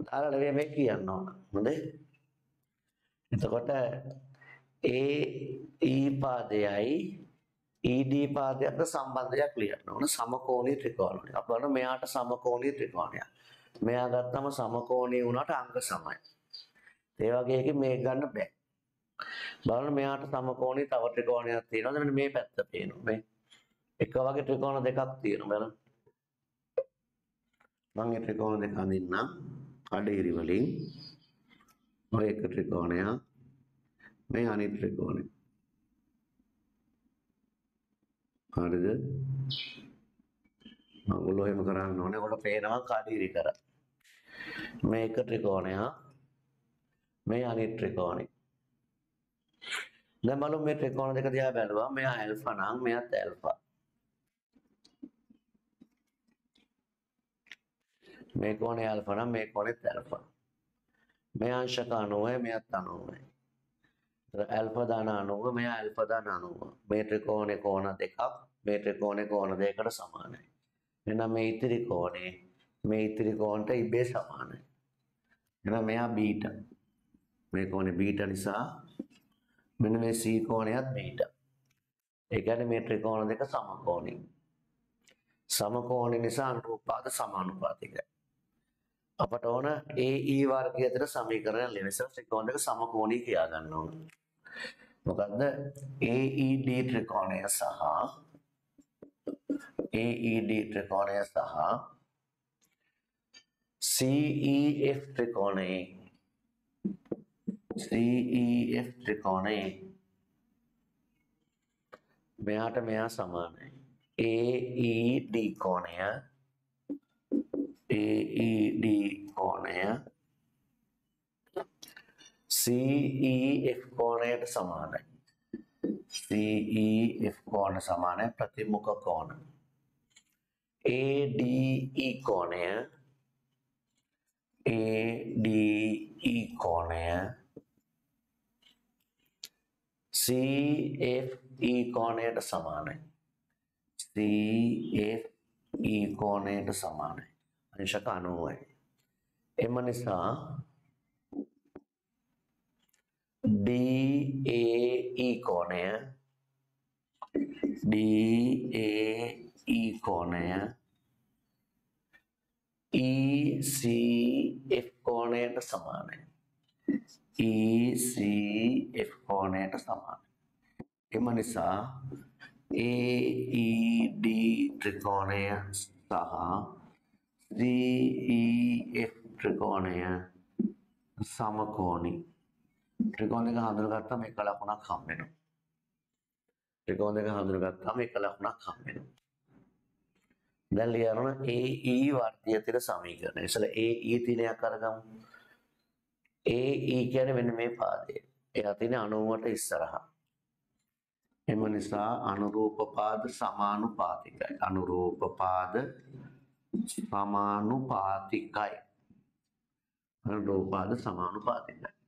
දාලා නෙවෙයි මේ කියන්න ඕන. හොඳයි. එතකොට ඒ E පාදයයි ED පාදය අතර සම්බන්ධයක් ලියන්න ඕන සමකෝණී ත්‍රිකෝණය. අපි බලන්න මෙයාට සමකෝණී ත්‍රිකෝණයක්. මෙයා ගත්තම සමකෝණී වුණාට අංග සමයි. ඒ වගේ එකකින් මේක ගන්න බෑ. බලන්න මෙයාට සමකෝණී තව ත්‍රිකෝණයක් තියෙනවා. මෙන්න මේ පැත්ත පේනවා. මේ එක වගේ ත්‍රිකෝණ දෙකක් තියෙනවා බලන්න. මම ඒ ත්‍රිකෝණ දෙක අඳින්නම්. අඩේරි වලින් ඔය එක ත්‍රිකෝණයක් මේ අනිත් ත්‍රිකෝණය හරිද? මගුලෝ එහෙම කරන්න ඕනේ. කොට පේනවා කඩීරි කර. මේ එක ත්‍රිකෝණයක් මේ අනිත් ත්‍රිකෝණය. දැන් බලමු මේ ත්‍රිකෝණ දෙක දිහා බැලුවා. මෙයා ඇල්ෆා නම් මෙයාත් ඇල්ෆා. මේ කෝණය ඇල්ෆා නම් මේ කෝණෙත් ඇල්ෆා. මේ අංශක 90යි මෙයත් 90යි. ඒතර ඇල්ෆා දාන 90 මෙයා ඇල්ෆා දාන 90. මේ ත්‍රිකෝණේ කෝණ දෙකක් මේ ත්‍රිකෝණේ කෝණ දෙකකට සමානයි. එහෙනම් මේ ඉතිරි කෝණේ මේ ඉතිරි කෝණට ඉබේ සමානයි. එහෙනම් මෙයා බීටා. මේ කෝණේ බීටා නිසා මෙන්න මේ C කෝණයත් බීටා. ඒ කියන්නේ මේ ත්‍රිකෝණ දෙක සමකෝණී. සමකෝණ නිසා අනුපාත සමානුපාතිකයි. අපට ඕන AE වර්ගය අතර සමීකරණ ලියන නිසා ත්‍රිකෝණ දෙක සමකෝණී කියා ගන්න ඕන. මොකද්ද? AED ත්‍රිකෝණය සහ AED ත්‍රිකෝණය සහ CEF ත්‍රිකෝණය. CEF ත්‍රිකෝණය. මෙයාට මෙයා සමානයි. AED කෝණය. AED කෝණය. CEF කෝණයට සමානයි. CEF කෝණ සමානයි ප්‍රතිමුඛ කෝණ ADE කෝණය ADE කෝණය CFE කෝණයට සමානයි CFE කෝණයට සමානයි අංශක 90යි එම නිසා DAE කෝණය. DAE කෝණය. ECF කෝණයට සමානයි. ECF කෝණයට සමානයි. එම නිසා AED ත්‍රිකෝණය සහ CEF ත්‍රිකෝණය සමකෝණී. ත්‍රිකෝණ දෙක හඳුනගත්තාම එක ලකුණක් හම්බ වෙනවා. ත්‍රිකෝණ දෙක හඳුනගත්තාම එක ලකුණක් හම්බ වෙනවා. දැන් ලියන AE වර්ධිත සමීකරණය. ඉතල AE තිනයක් අරගමු. AE කියන්නේ මෙන්න මේ පාදය. එයා තියෙන 90ට ඉස්සරහා. එම නිසා අනුරූප පාද සමානුපාතිකයි. අනුරූප පාද සමානුපාතිකයි. අනුරූප පාද සමානුපාතිකයි.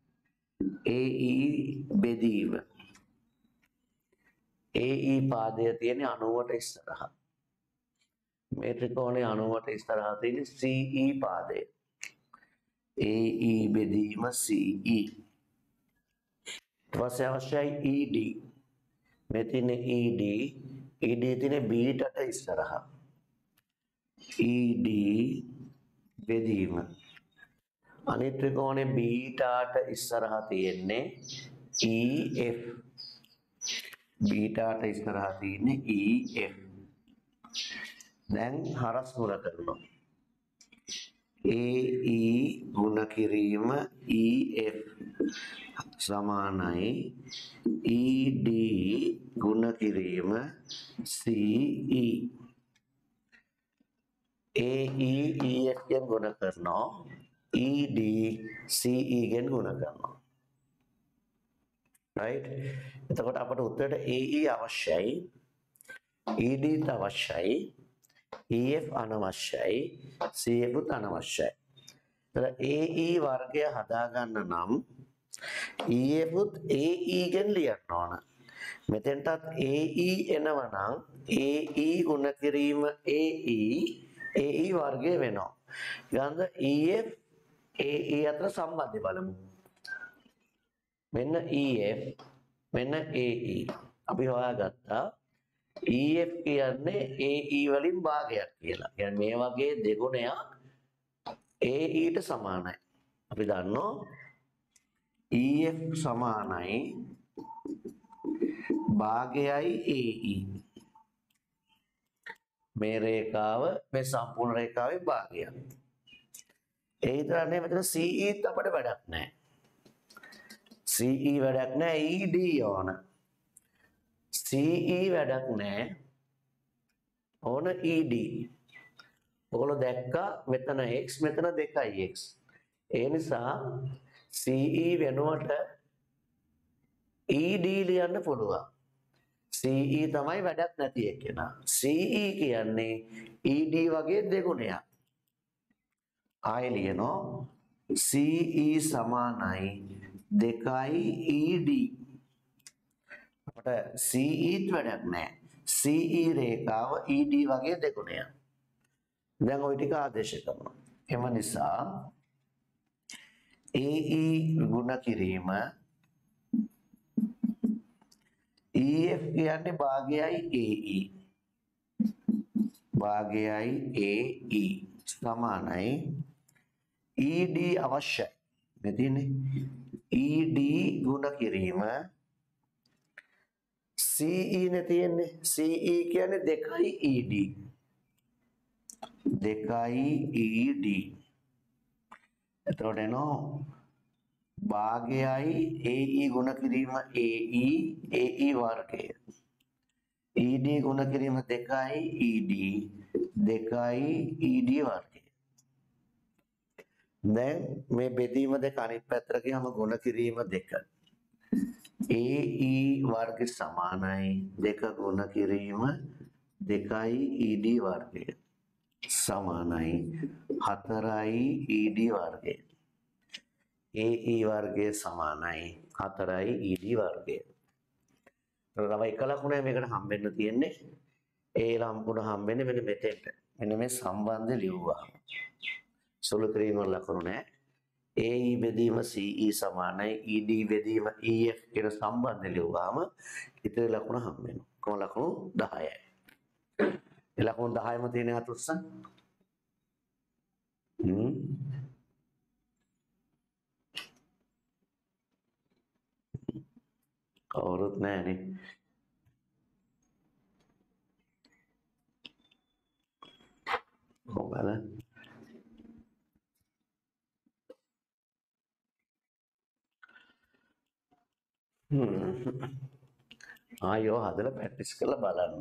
AE බෙදීම. AE පාදය තියෙන 90ට ඉස්සරහා. මේ ත්‍රිකෝණයේ 90ට ඉස්සරහා තියෙන CE පාදය. AE බෙදීම CE ඊට පස්සේ අවශ්‍යයි ED මේ තියෙන ED ED තියෙන බීටට ඉස්සරහා. ED බෙදීම. අනිත් ත්‍රිකෝණේ බීටාට ඉස්සරහා තියෙන්නේ EF බීටාට ඉස්සරහා තියෙන්නේ EF දැන් හරස් ගුණ කරනවා. AE ගුණ කිරීම EF සමානයි. ED ගුණ කිරීම CE AE EF ගෙන් ගුණ කරනවා. ED CE ගෙන් ගුණ කරනවා. right එතකොට අපට උත්තරයට AE අවශ්‍යයි ED ත් අවශ්‍යයි EF අනවශ්‍යයි CF උත් අනවශ්‍යයි. එතකොට AE වර්ගය හදාගන්න නම් EF උත් AE ගෙන් ලියන්න ඕන. මෙතෙන්ටත් AE එනවනම් AE ගුණ කිරීම AE AE වර්ගය වෙනවා. ගන්ධ EF ඒ ඒ අතර සම්බන්ධය බලමු. මෙන්න EF මෙන්න AE අපි හොයාගත්තා EF කියන්නේ AE වලින් භාගයක් කියලා. කියන්නේ මේ වගේ දෙගුණයක් AEට සමානයි. අපි දන්නවා EF සමානයි භාගයයි AE. මේ රේඛාව මේ සම්පූර්ණ රේඛාවේ භාගයක්. ඒ විතරක් නෙවෙයි මෙතන CE ත් අපිට වැඩක් නැහැ. CE වැඩක් නැහැ ED ඕන. CE වැඩක් නැහැ. ඕන ED. ඔගොල්ලෝ දැක්කා මෙතන x මෙතන 2x. ඒ නිසා CE වෙනුවට ED ලියන්න පුළුවන්. CE තමයි වැඩක් නැති එකනා. CE කියන්නේ ED වගේ දෙගුණයක්. ආයෙ ලියනවා CE සමානයි. 2යි ED අපට CEත් වැඩක් නැහැ CE රේඛාව ED වගේ දෙගුණයක්. දැන් ওই ටික ආදේශ කරනවා. එම නිසා AE ගුණ කිරීම EF කියන්නේ භාගයයි AE භාගයයි AE සමානයි. ED අවශ්‍යයි. මෙතිනේ ED ගුණ කිරීම CE නේ තියෙන්නේ. CE කියන්නේ 2යි ED. 2යි ED. එතකොට එනවා භාගයයි AE ගුණ කිරීම AE AE වර්ගය. ED ගුණ කිරීම 2යි ED 2යි ED වර්ගය. දැන් මේ බෙදීම දෙක අනිත් පැත්තට ගියාම ගුණ කිරීම දෙක. AE වර්ග සමානයි. දෙක ගුණ කිරීම දෙකයි ED වර්ගය සමානයි. හතරයි ED වර්ගය. AE වර්ගය සමානයි. හතරයි ED වර්ගය. තව එක ලකුණයි මේකට හම්බෙන්න තියෙන්නේ. ඒ ලම්කුණ හම්බෙන්නේ මෙන්න මෙතෙන්ට. මෙන්න මේ සම්බන්ධය ලිව්වා. සුළු කිරීම ලකුණු නැහැ AE බෙදීම CE සමානයි ED බෙදීම EF කියන සම්බන්ධය ලිව්වාම ඉතිරි ලකුණ හම්බ වෙනවා. කොහොම ලකුණු 10යි. ඒ ලකුණු 10ම තියෙන අතුස්ස. හ්ම්. කවුරුත් නැහනේ. කොහොමද? ආයෝ හදලා ප්‍රැක්ටිස් කරලා බලන්න.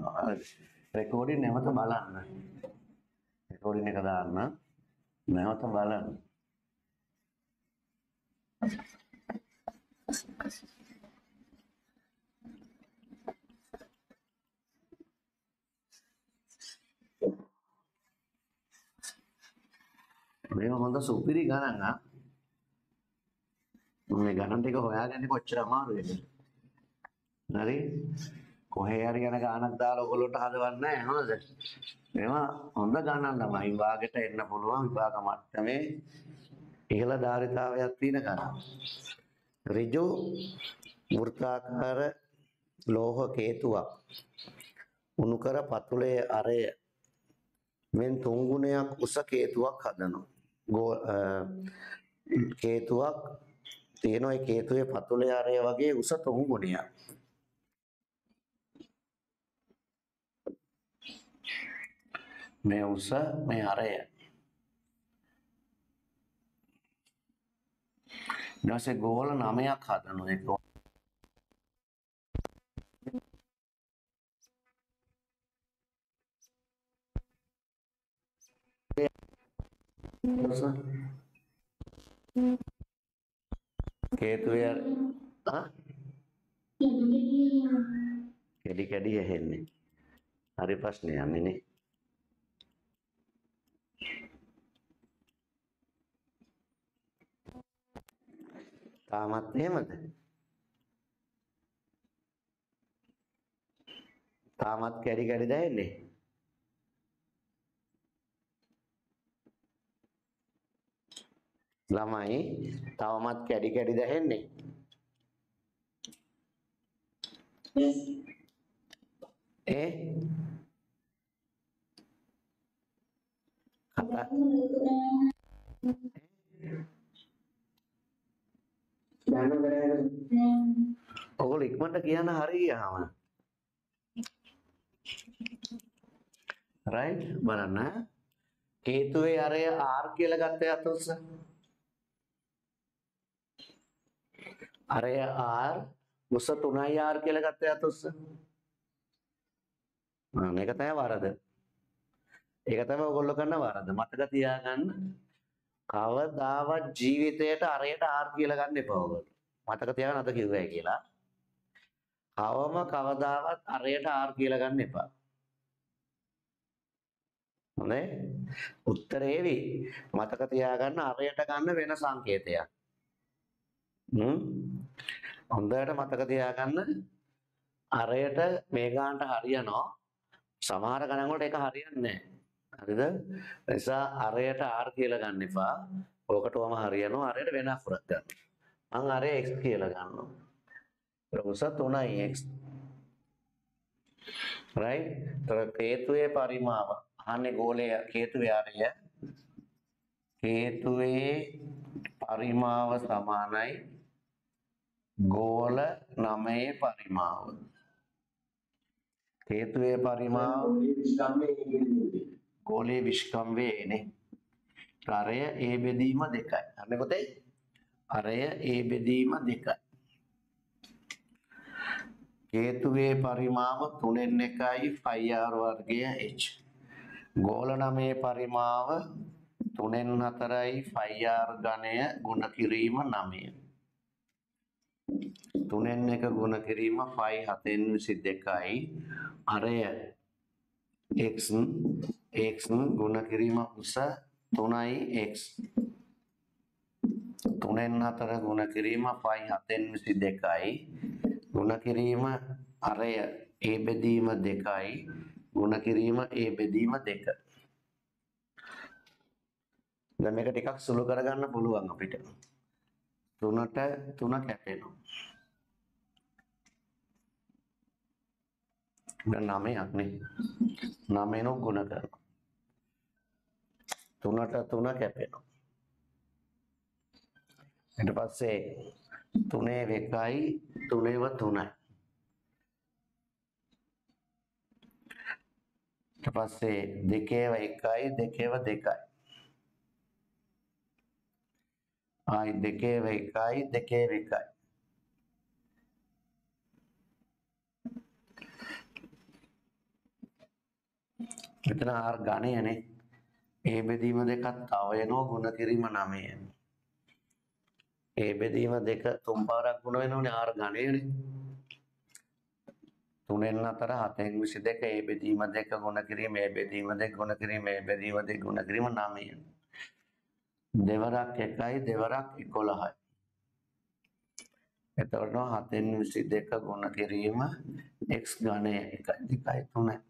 රෙකෝඩින් නැවත බලන්න. රෙකෝඩින් එක දාන්න. නැවත බලන්න. මේක හොඳ සුපිරි ගණන් ආ. මේ ගණන් ටික හොයාගන්නේ කොච්චර අමාරුද? හරි. කොහේ හරි යන ගානක් දාලා ඔයගොල්ලන්ට හදවන්නේ නැහැ හොඳද මේවා හොඳ ගණන් තමයි විභාගෙට එන්න පුළුවන් විභාග මට්ටමේ ඉහළ ධාරිතාවයක් තියෙන ගණන්. ඍජු වෘත්තාකාර ලෝහ කේතුවක් උණු කර පතුලේ අරය. මෙන් තුන් ගුණයක් උස කේතුවක් හදනවා. ගෝ කේතුවක් තියෙනවා ඒ කේතුවේ පතුලේ ආරය වගේ උස තුන් ගුණයක්. මේ උස මේ ආරය. ඊට පස්සේ ගෝල 9ක් හදනවා ඒක කේතුවේ ආ? කැඩි කැඩි ඇහෙන්නේ. හරි ප්‍රශ්නයක් නේ. තාමත් එහෙමද? තාමත් කැඩි කැඩි දැනෙන්නේ ළමයි තවමත් කැඩි කැඩි දැහෙන්නේ. ඒ? ඔගොල්ලෝ ඉක්මනට කියන්න හරි ගියාම රයිට් බලන්න. හේතුවේ අරය R කියලා ගත්ත යතොස්ස අරය R උස 3යි R කියලා ගත්ත යතොස්ස මම මේක තමයි වරද. ඒක තමයි ඔයගොල්ලෝ කරන වරද. මතක තියාගන්න කවදාවත් ජීවිතයට අරයට R කියලා ගන්න එපා ඔයගොල්ලෝ. මතක තියාගන්න අද කිව්වයි කියලා. කවම කවදාවත් අරයට R කියලා ගන්න එපා. හොඳයි උත්තරේ වි. මතක තියාගන්න අරයට ගන්න වෙන සංකේතයක්. හ්ම් හොඳට මතක තියාගන්න. අරයට මේ ගානට හරියනවා. සමහර ගණන් වලට ඒක හරියන්නේ නැහැ. හරිද? නිසා අරයට r කියලා ගන්න එපා. ඕකටවම හරියනවා. අරයට වෙන අකුරක් ගන්න. මං අරය x කියලා ගන්නවා. ප්‍රමුස 3යි x. Right? තර හේතුයේ පරිමාව. අහන්නේ ගෝලය හේතුවේ ආරය හේතුවේ පරිමාව සමානයි. ගෝල 9 පරිමාව. හේතුවේ පරිමාව ගෝලයේ විශ්කම්භයේ එනේ අරය ඒ බෙදීම දෙකයි. හරි පුතේ? අරය ඒ බෙදීම දෙකයි. හේතුවේ පරිමාව 3න් 1යි 5r වර්ගය h. ගෝල නමේ පරිමාව 3න් 4යි 5r ඝනය ගුණ කිරීම 9 තුනෙන් එක ගුණ කිරීම 5 7න් 22යි අරය x x ගුණ කිරීම උස 3යි x තුනෙන් හතර ගුණ කිරීම 5 7න් 22යි ගුණ කිරීම අරය a බෙදීම 2යි ගුණ කිරීම a බෙදීම 2 දැන් මේක ටිකක් සුළු කරගන්න පුළුවන් අපිට. තුනට තුන කැපෙනවා දැන් නමයක් නේ නමෙනු ගුණ කරනවා. තුනට තුන කැපෙනවා ඊට පස්සේ තුනේ එකයි තුනේව තුනයි. ඊට පස්සේ දෙකේව එකයි දෙකේව දෙකයි. ආයි දෙකේව එකයි දෙකේව එකයි මෙතන ආර් ගණයනේ ඒ බෙදීම දෙකත් තව වෙනවා ගුණ කිරීම 9 ඒ බෙදීම දෙක තුන් පාරක් ගුණ වෙනවනේ ආර් ගණයනේ තුනෙන් හතර හතෙන් 22 ඒ බෙදීම දෙක ගුණ කිරීම ඒ බෙදීම දෙක ගුණ කිරීම ඒ බෙදීම දෙක ගුණ කිරීම 9 දෙවරක් එකයි දෙවරක් 11යි එතකොට හතෙන් 22 ගුණ කිරීම x ගණය 1 2 3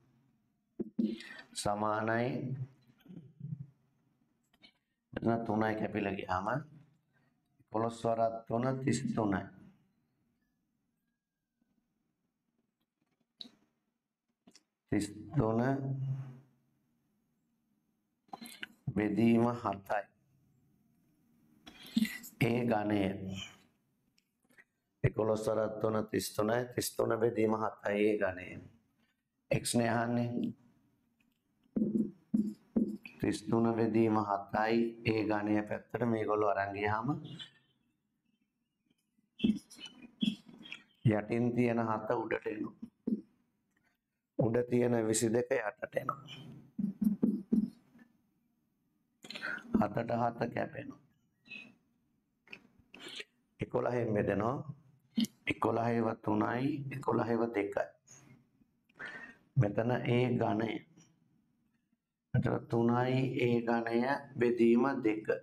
සමානයි. මෙතන 3යි කැපිලා ගියාම 11 වරක් 3 33යි තිස් තුන බෙදීම හතයි. ඒ ගණය. එකොළොස් වරක් තුන තිස් තුනයි තිස් තුන බෙදීම හතයි ඒ ගණය. එක්නේ අහන්නේ. තිස් තුන බෙදීම හතයි ඒ ගණය පැත්තට මේගොල්ලෝ අරන් ගියාම. යටින් තියෙන හත උඩට එනවා. උඩ තියෙන 22 යටට එනවා. හතට හත කැපෙනවා. 11න් බෙදෙනවා. 11ව 3යි 11ව 2යි. මෙතන ඒ ඝණය. එතන 3යි ඒ ඝණය බෙදීම 2.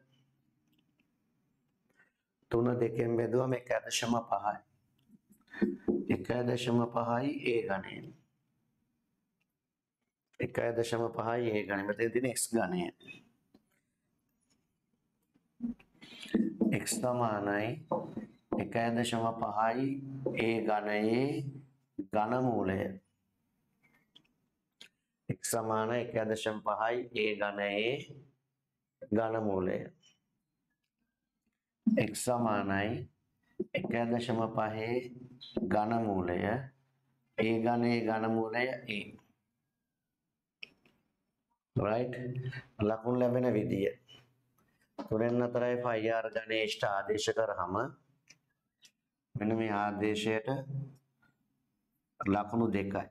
3 දෙකෙන් බෙදුවම 1.5යි. 1.5යි ඒ ඝණය. එකය දශම පහයි ඒ ගණය මෙතන තියෙන x ගණය x සමානයි එකය දශම පහයි ඒ ගණයේ ඝන මූලය x සමාන එකය දශම පහයි ඒ ගණයේ ඝන මූලය x සමානයි එකය දශම පහේ ඝන මූලය ඒ. ගණයේ ඝන මූලය a right? ලකුණු ලැබෙන විදිය. තුනෙන් හතරයි 5r ගණේෂ්ඨ ආදේශ කරාම මෙන්න මේ ආදේශයට ලකුණු දෙකයි.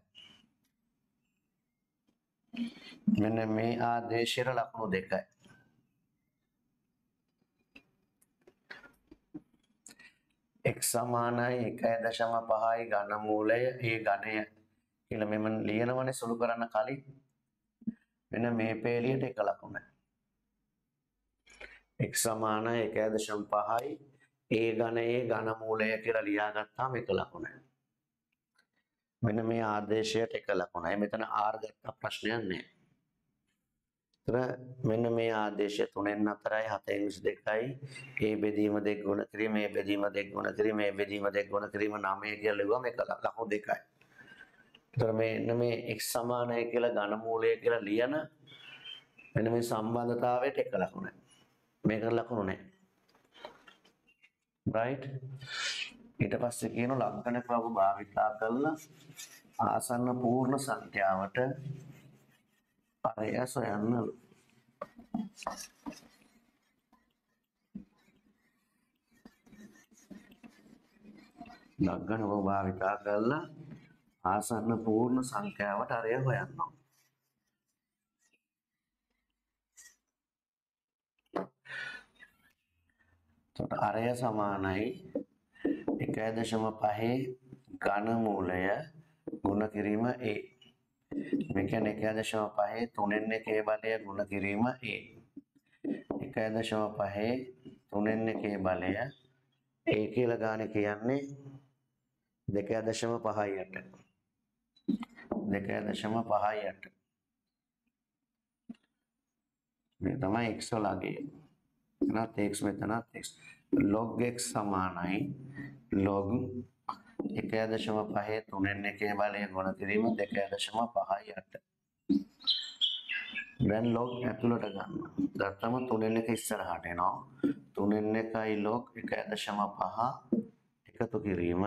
මෙන්න මේ ආදේශයට ලකුණු දෙකයි. X සමානයි 1.5යි ඝන මූලය. ඒ ඝනය කියලා මෙමන් ලියනවනේ සුළු කරන්න කලින්. මෙන්න මේ පේලියට එක ලකුණ. X සමාන 1.5යි ඒ ඝනයේ ඝන මූලය කියලා ලියාගත්තාම එක ලකුණයි. මෙන්න මේ ආදේශයට එක ලකුණයි. මෙතන r ගත්ත ප්‍රශ්නයක් නැහැ. ඒතර මෙන්න මේ ආදේශය 3න් 4යි 7න් 22යි ඒ බෙදීම දෙක ගුණ කිරීම මේ බෙදීම දෙක ගුණ කිරීම මේ බෙදීම දෙක ගුණ කිරීම 9 කියලා ලිව්වම එක ලකුණු දෙකයි. ඒතර මෙන්න මේ x සමානයි කියලා ඝන මූලය කියලා ලියන මෙන්න මේ සම්බන්ධතාවයට එක ලකුණයි. මේකට ලකුණු නැහැ. right ඊට පස්සේ කියන ලක්ෂණ ක්‍රම භාවිතා කරලා ආසන්න පූර්ණ සංඛ්‍යාවට පරය සොයන්නලු. ලග්ගන භාවිතා කරලා ආසන්න පූර්ණ සංඛ්‍යාවට අරය හොයන්නවා. අරය සමානයි 1 1.5 ඝන මූලය ගුණ කිරීම a. මේ කියන්නේ 1.5 තුනෙන් එකේ බලය ගුණ කිරීම a. 1.5 තුනෙන් එකේ බලය a කියලා ගානේ කියන්නේ 2.58. 2.58. මේ තමයි x වලගේ. එතනත් x මෙතනත් x. log x සමානයි log 1.5 තුනෙන් එකේ බලය ගුණ කිරීම 2.58. දැන් log ඇතුළට ගන්න. ගත්තම තුනෙන් එක ඉස්සරහට එනවා. තුනෙන් එකයි log 1.5 එකතු කිරීම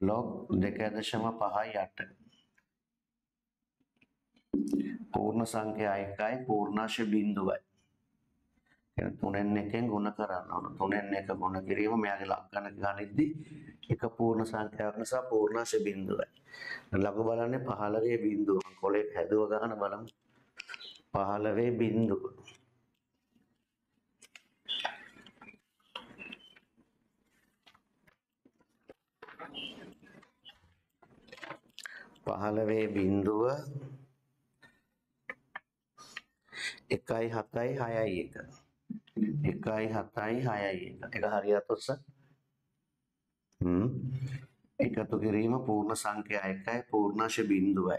log 2.58. පූර්ණ සංඛ්‍යා එකයි පූර්ණාංශ බිඳුවයි. කියන්නේ තුනෙන් එකෙන් ගුණ කරන්න ඕන. තුනෙන් එක ගුණ කිරීම මෙයාගේ ලක්ගණක ගණිද්දි එක පූර්ණ සංඛ්‍යාවක් නිසා පූර්ණාංශ බිඳුවයි. ලඝු බලන්නේ 15 බිඳුව. කොලේ හැදුව ගන්න බලමු. 15 බිඳුව. පහළවේ බිඳුව එකයි හතයි හයයි එක එකයි හතයි හයයි. එක එක හරියට ඔස්ස එකතු කිරීම පූර්ණ සංඛ්‍යා එකයි පූර්ණශ බිඳුවයි.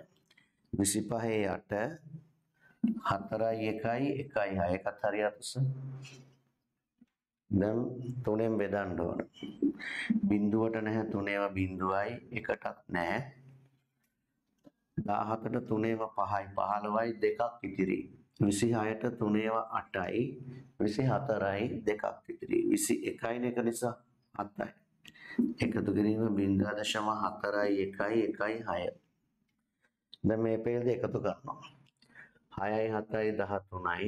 විසි පහේ යට හතරයි එකයි එකයි හය. එකත් හරියට ඔස්ස දැන් තුනෙන් බෙදන්න ඕන. බිඳුවට නැහැ තුනේව බිඳුවයි. එකටත් නැහැ. දාහතට තුනේව පහයි. පහළවයි දෙකක් ඉතිරි. විසි හයට තුනේව අටයි විසි හතරයි දෙකක් ඉතිරි විසි එකයින එක නිසා හත්තයි එකතු කිරීම බින්දා දශම හතරයි එකයි එකයි හය. ද මේ පේල්ද එකතු කරනවා. හයයි හතයි දහ තුනයි.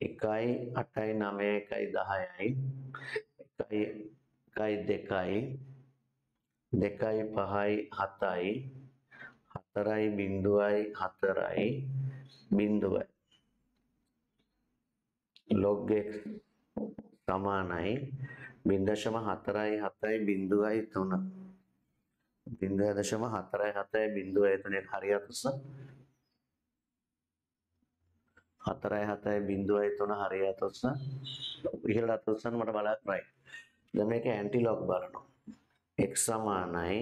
එකයි අටයි නමය එකයි දහයයි. එකයි එකයි දෙකයි. දෙකයි පහයි හතයි. හතරයි බින්දුවයි හතරයි. බින්දුවයි log x සමානයි. බින්දශම හතරයි හතයි බින්දුවයි තුන. බින්දුව දශම හතරයි හතයි බින්දුවයි තුනේ හරියට උස හතරයි හතයි බින්දුවයි තුන හරියට උස ඉහළට උස්සන්න මට බලන්න right දැන් මේක ඇන්ටි log බලනවා. X සමානයි.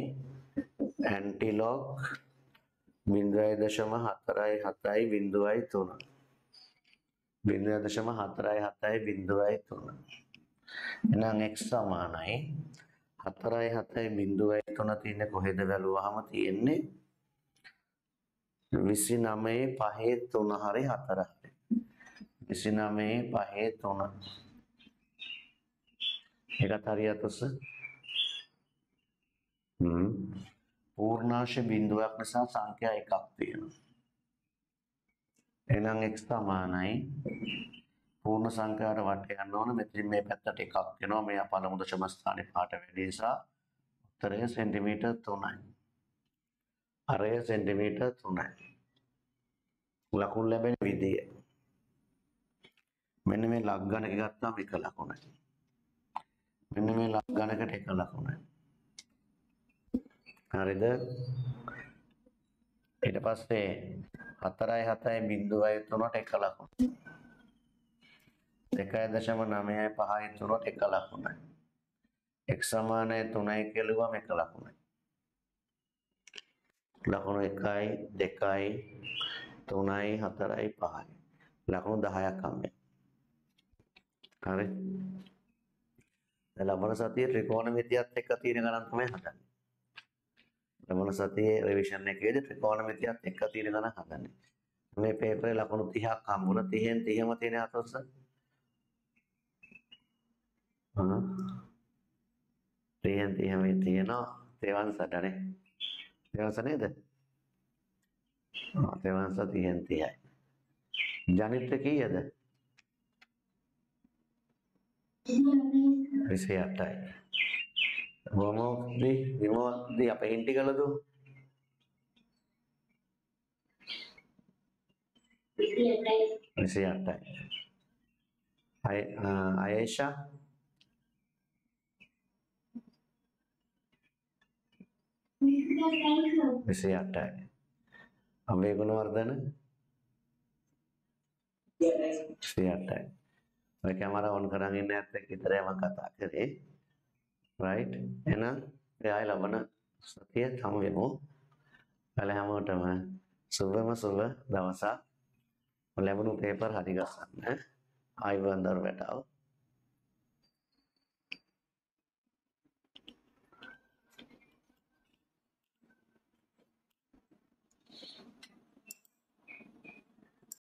ඇන්ටි log බින්දුවයි දශම හතරයි හතයි බින්දුවයි තුන. බින්දුවයි දශම හතරයි හතයි බින්දුවයි තුන. එහෙනම් x සමානයි. හතරයි හතයි බින්දුවයි තුන තියෙන්නේ කොහෙද බැලුවාම තියෙන්නේ? 29 පහේ 3 හරි 4 හරි 29 පහේ 3 ඒකත් හරියට උස හ්ම්. පූර්ණාංශ බිඳුවක් නිසා සංඛ්‍යා එකක් තියෙනවා. එහෙනම් x සමානයි පූර්ණ සංඛ්‍යාවට වට යන්න ඕන මෙතන මේ පැත්තට එකක් එනවා මෙයා පළමු දශම ස්ථානේ පාට වැඩි නිසා උත්තරය සෙන්ටිමීටර් 3යි. අරය සෙන්ටිමීටර් 3යි. ලකුණු ලැබෙන විදිය. මෙන්න මේ ලක් ගණක ගත්තාම එක ලකුණයි. මෙන්න මේ ලක් ගණකට එක ලකුණයි. හරිද? ඊට පස්සේ හතරයි හතයි බිඳුවයි තුනට එක ලකුණ දෙකයි දශම නමයයි පහයි තුනට එක ලකුණයි එක් සමානයි තුනයි කෙලුවම එක ලකුණයි ලකුණු එකයි දෙකයි තුනයි හතරයි පහයි. ලකුණු දහයක් අම්මේ. හරි. ලබන සතියේ ත්‍රිකෝණ මිතියත් එක්ක තියෙන ගණන් තමයි හදන්නේ. ලබන සතියේ රිවිෂන් එකේදී ත්‍රිකෝණමිතියත් එක්ක තියෙන ගණන් හදන්නේ. මේ පේපරේ ලකුණු 30ක් හම්බුණා 30න් 30ම තියෙන අතොස්ස. හා 30න් 30ම තියෙනවා තේවංශටනේ. තේවංශ නේද? ආ තේවංශ 30න් 30යි. ජනිත කීයද? 28යි. මොමෝක්දි විමෝක්දි අප හින්ටි කළදු? විසි අටයි අයේෂා? විසි අටයි අපේ ගුණවර්ධන? විසි අටයි ඔය කැමර ඔන් කරන් ඉන්න ඇත්ත ඉතරයම කතා කරේ. රයිට් එහෙනම් එයායි ලබන සතිය හමු වෙමු. ඔයාලා හැමෝටම සුබම සුබ දවසක්. ලැබුණු පේපර් හරි ගස්සන්න. ආයිබෝන් දරුවටව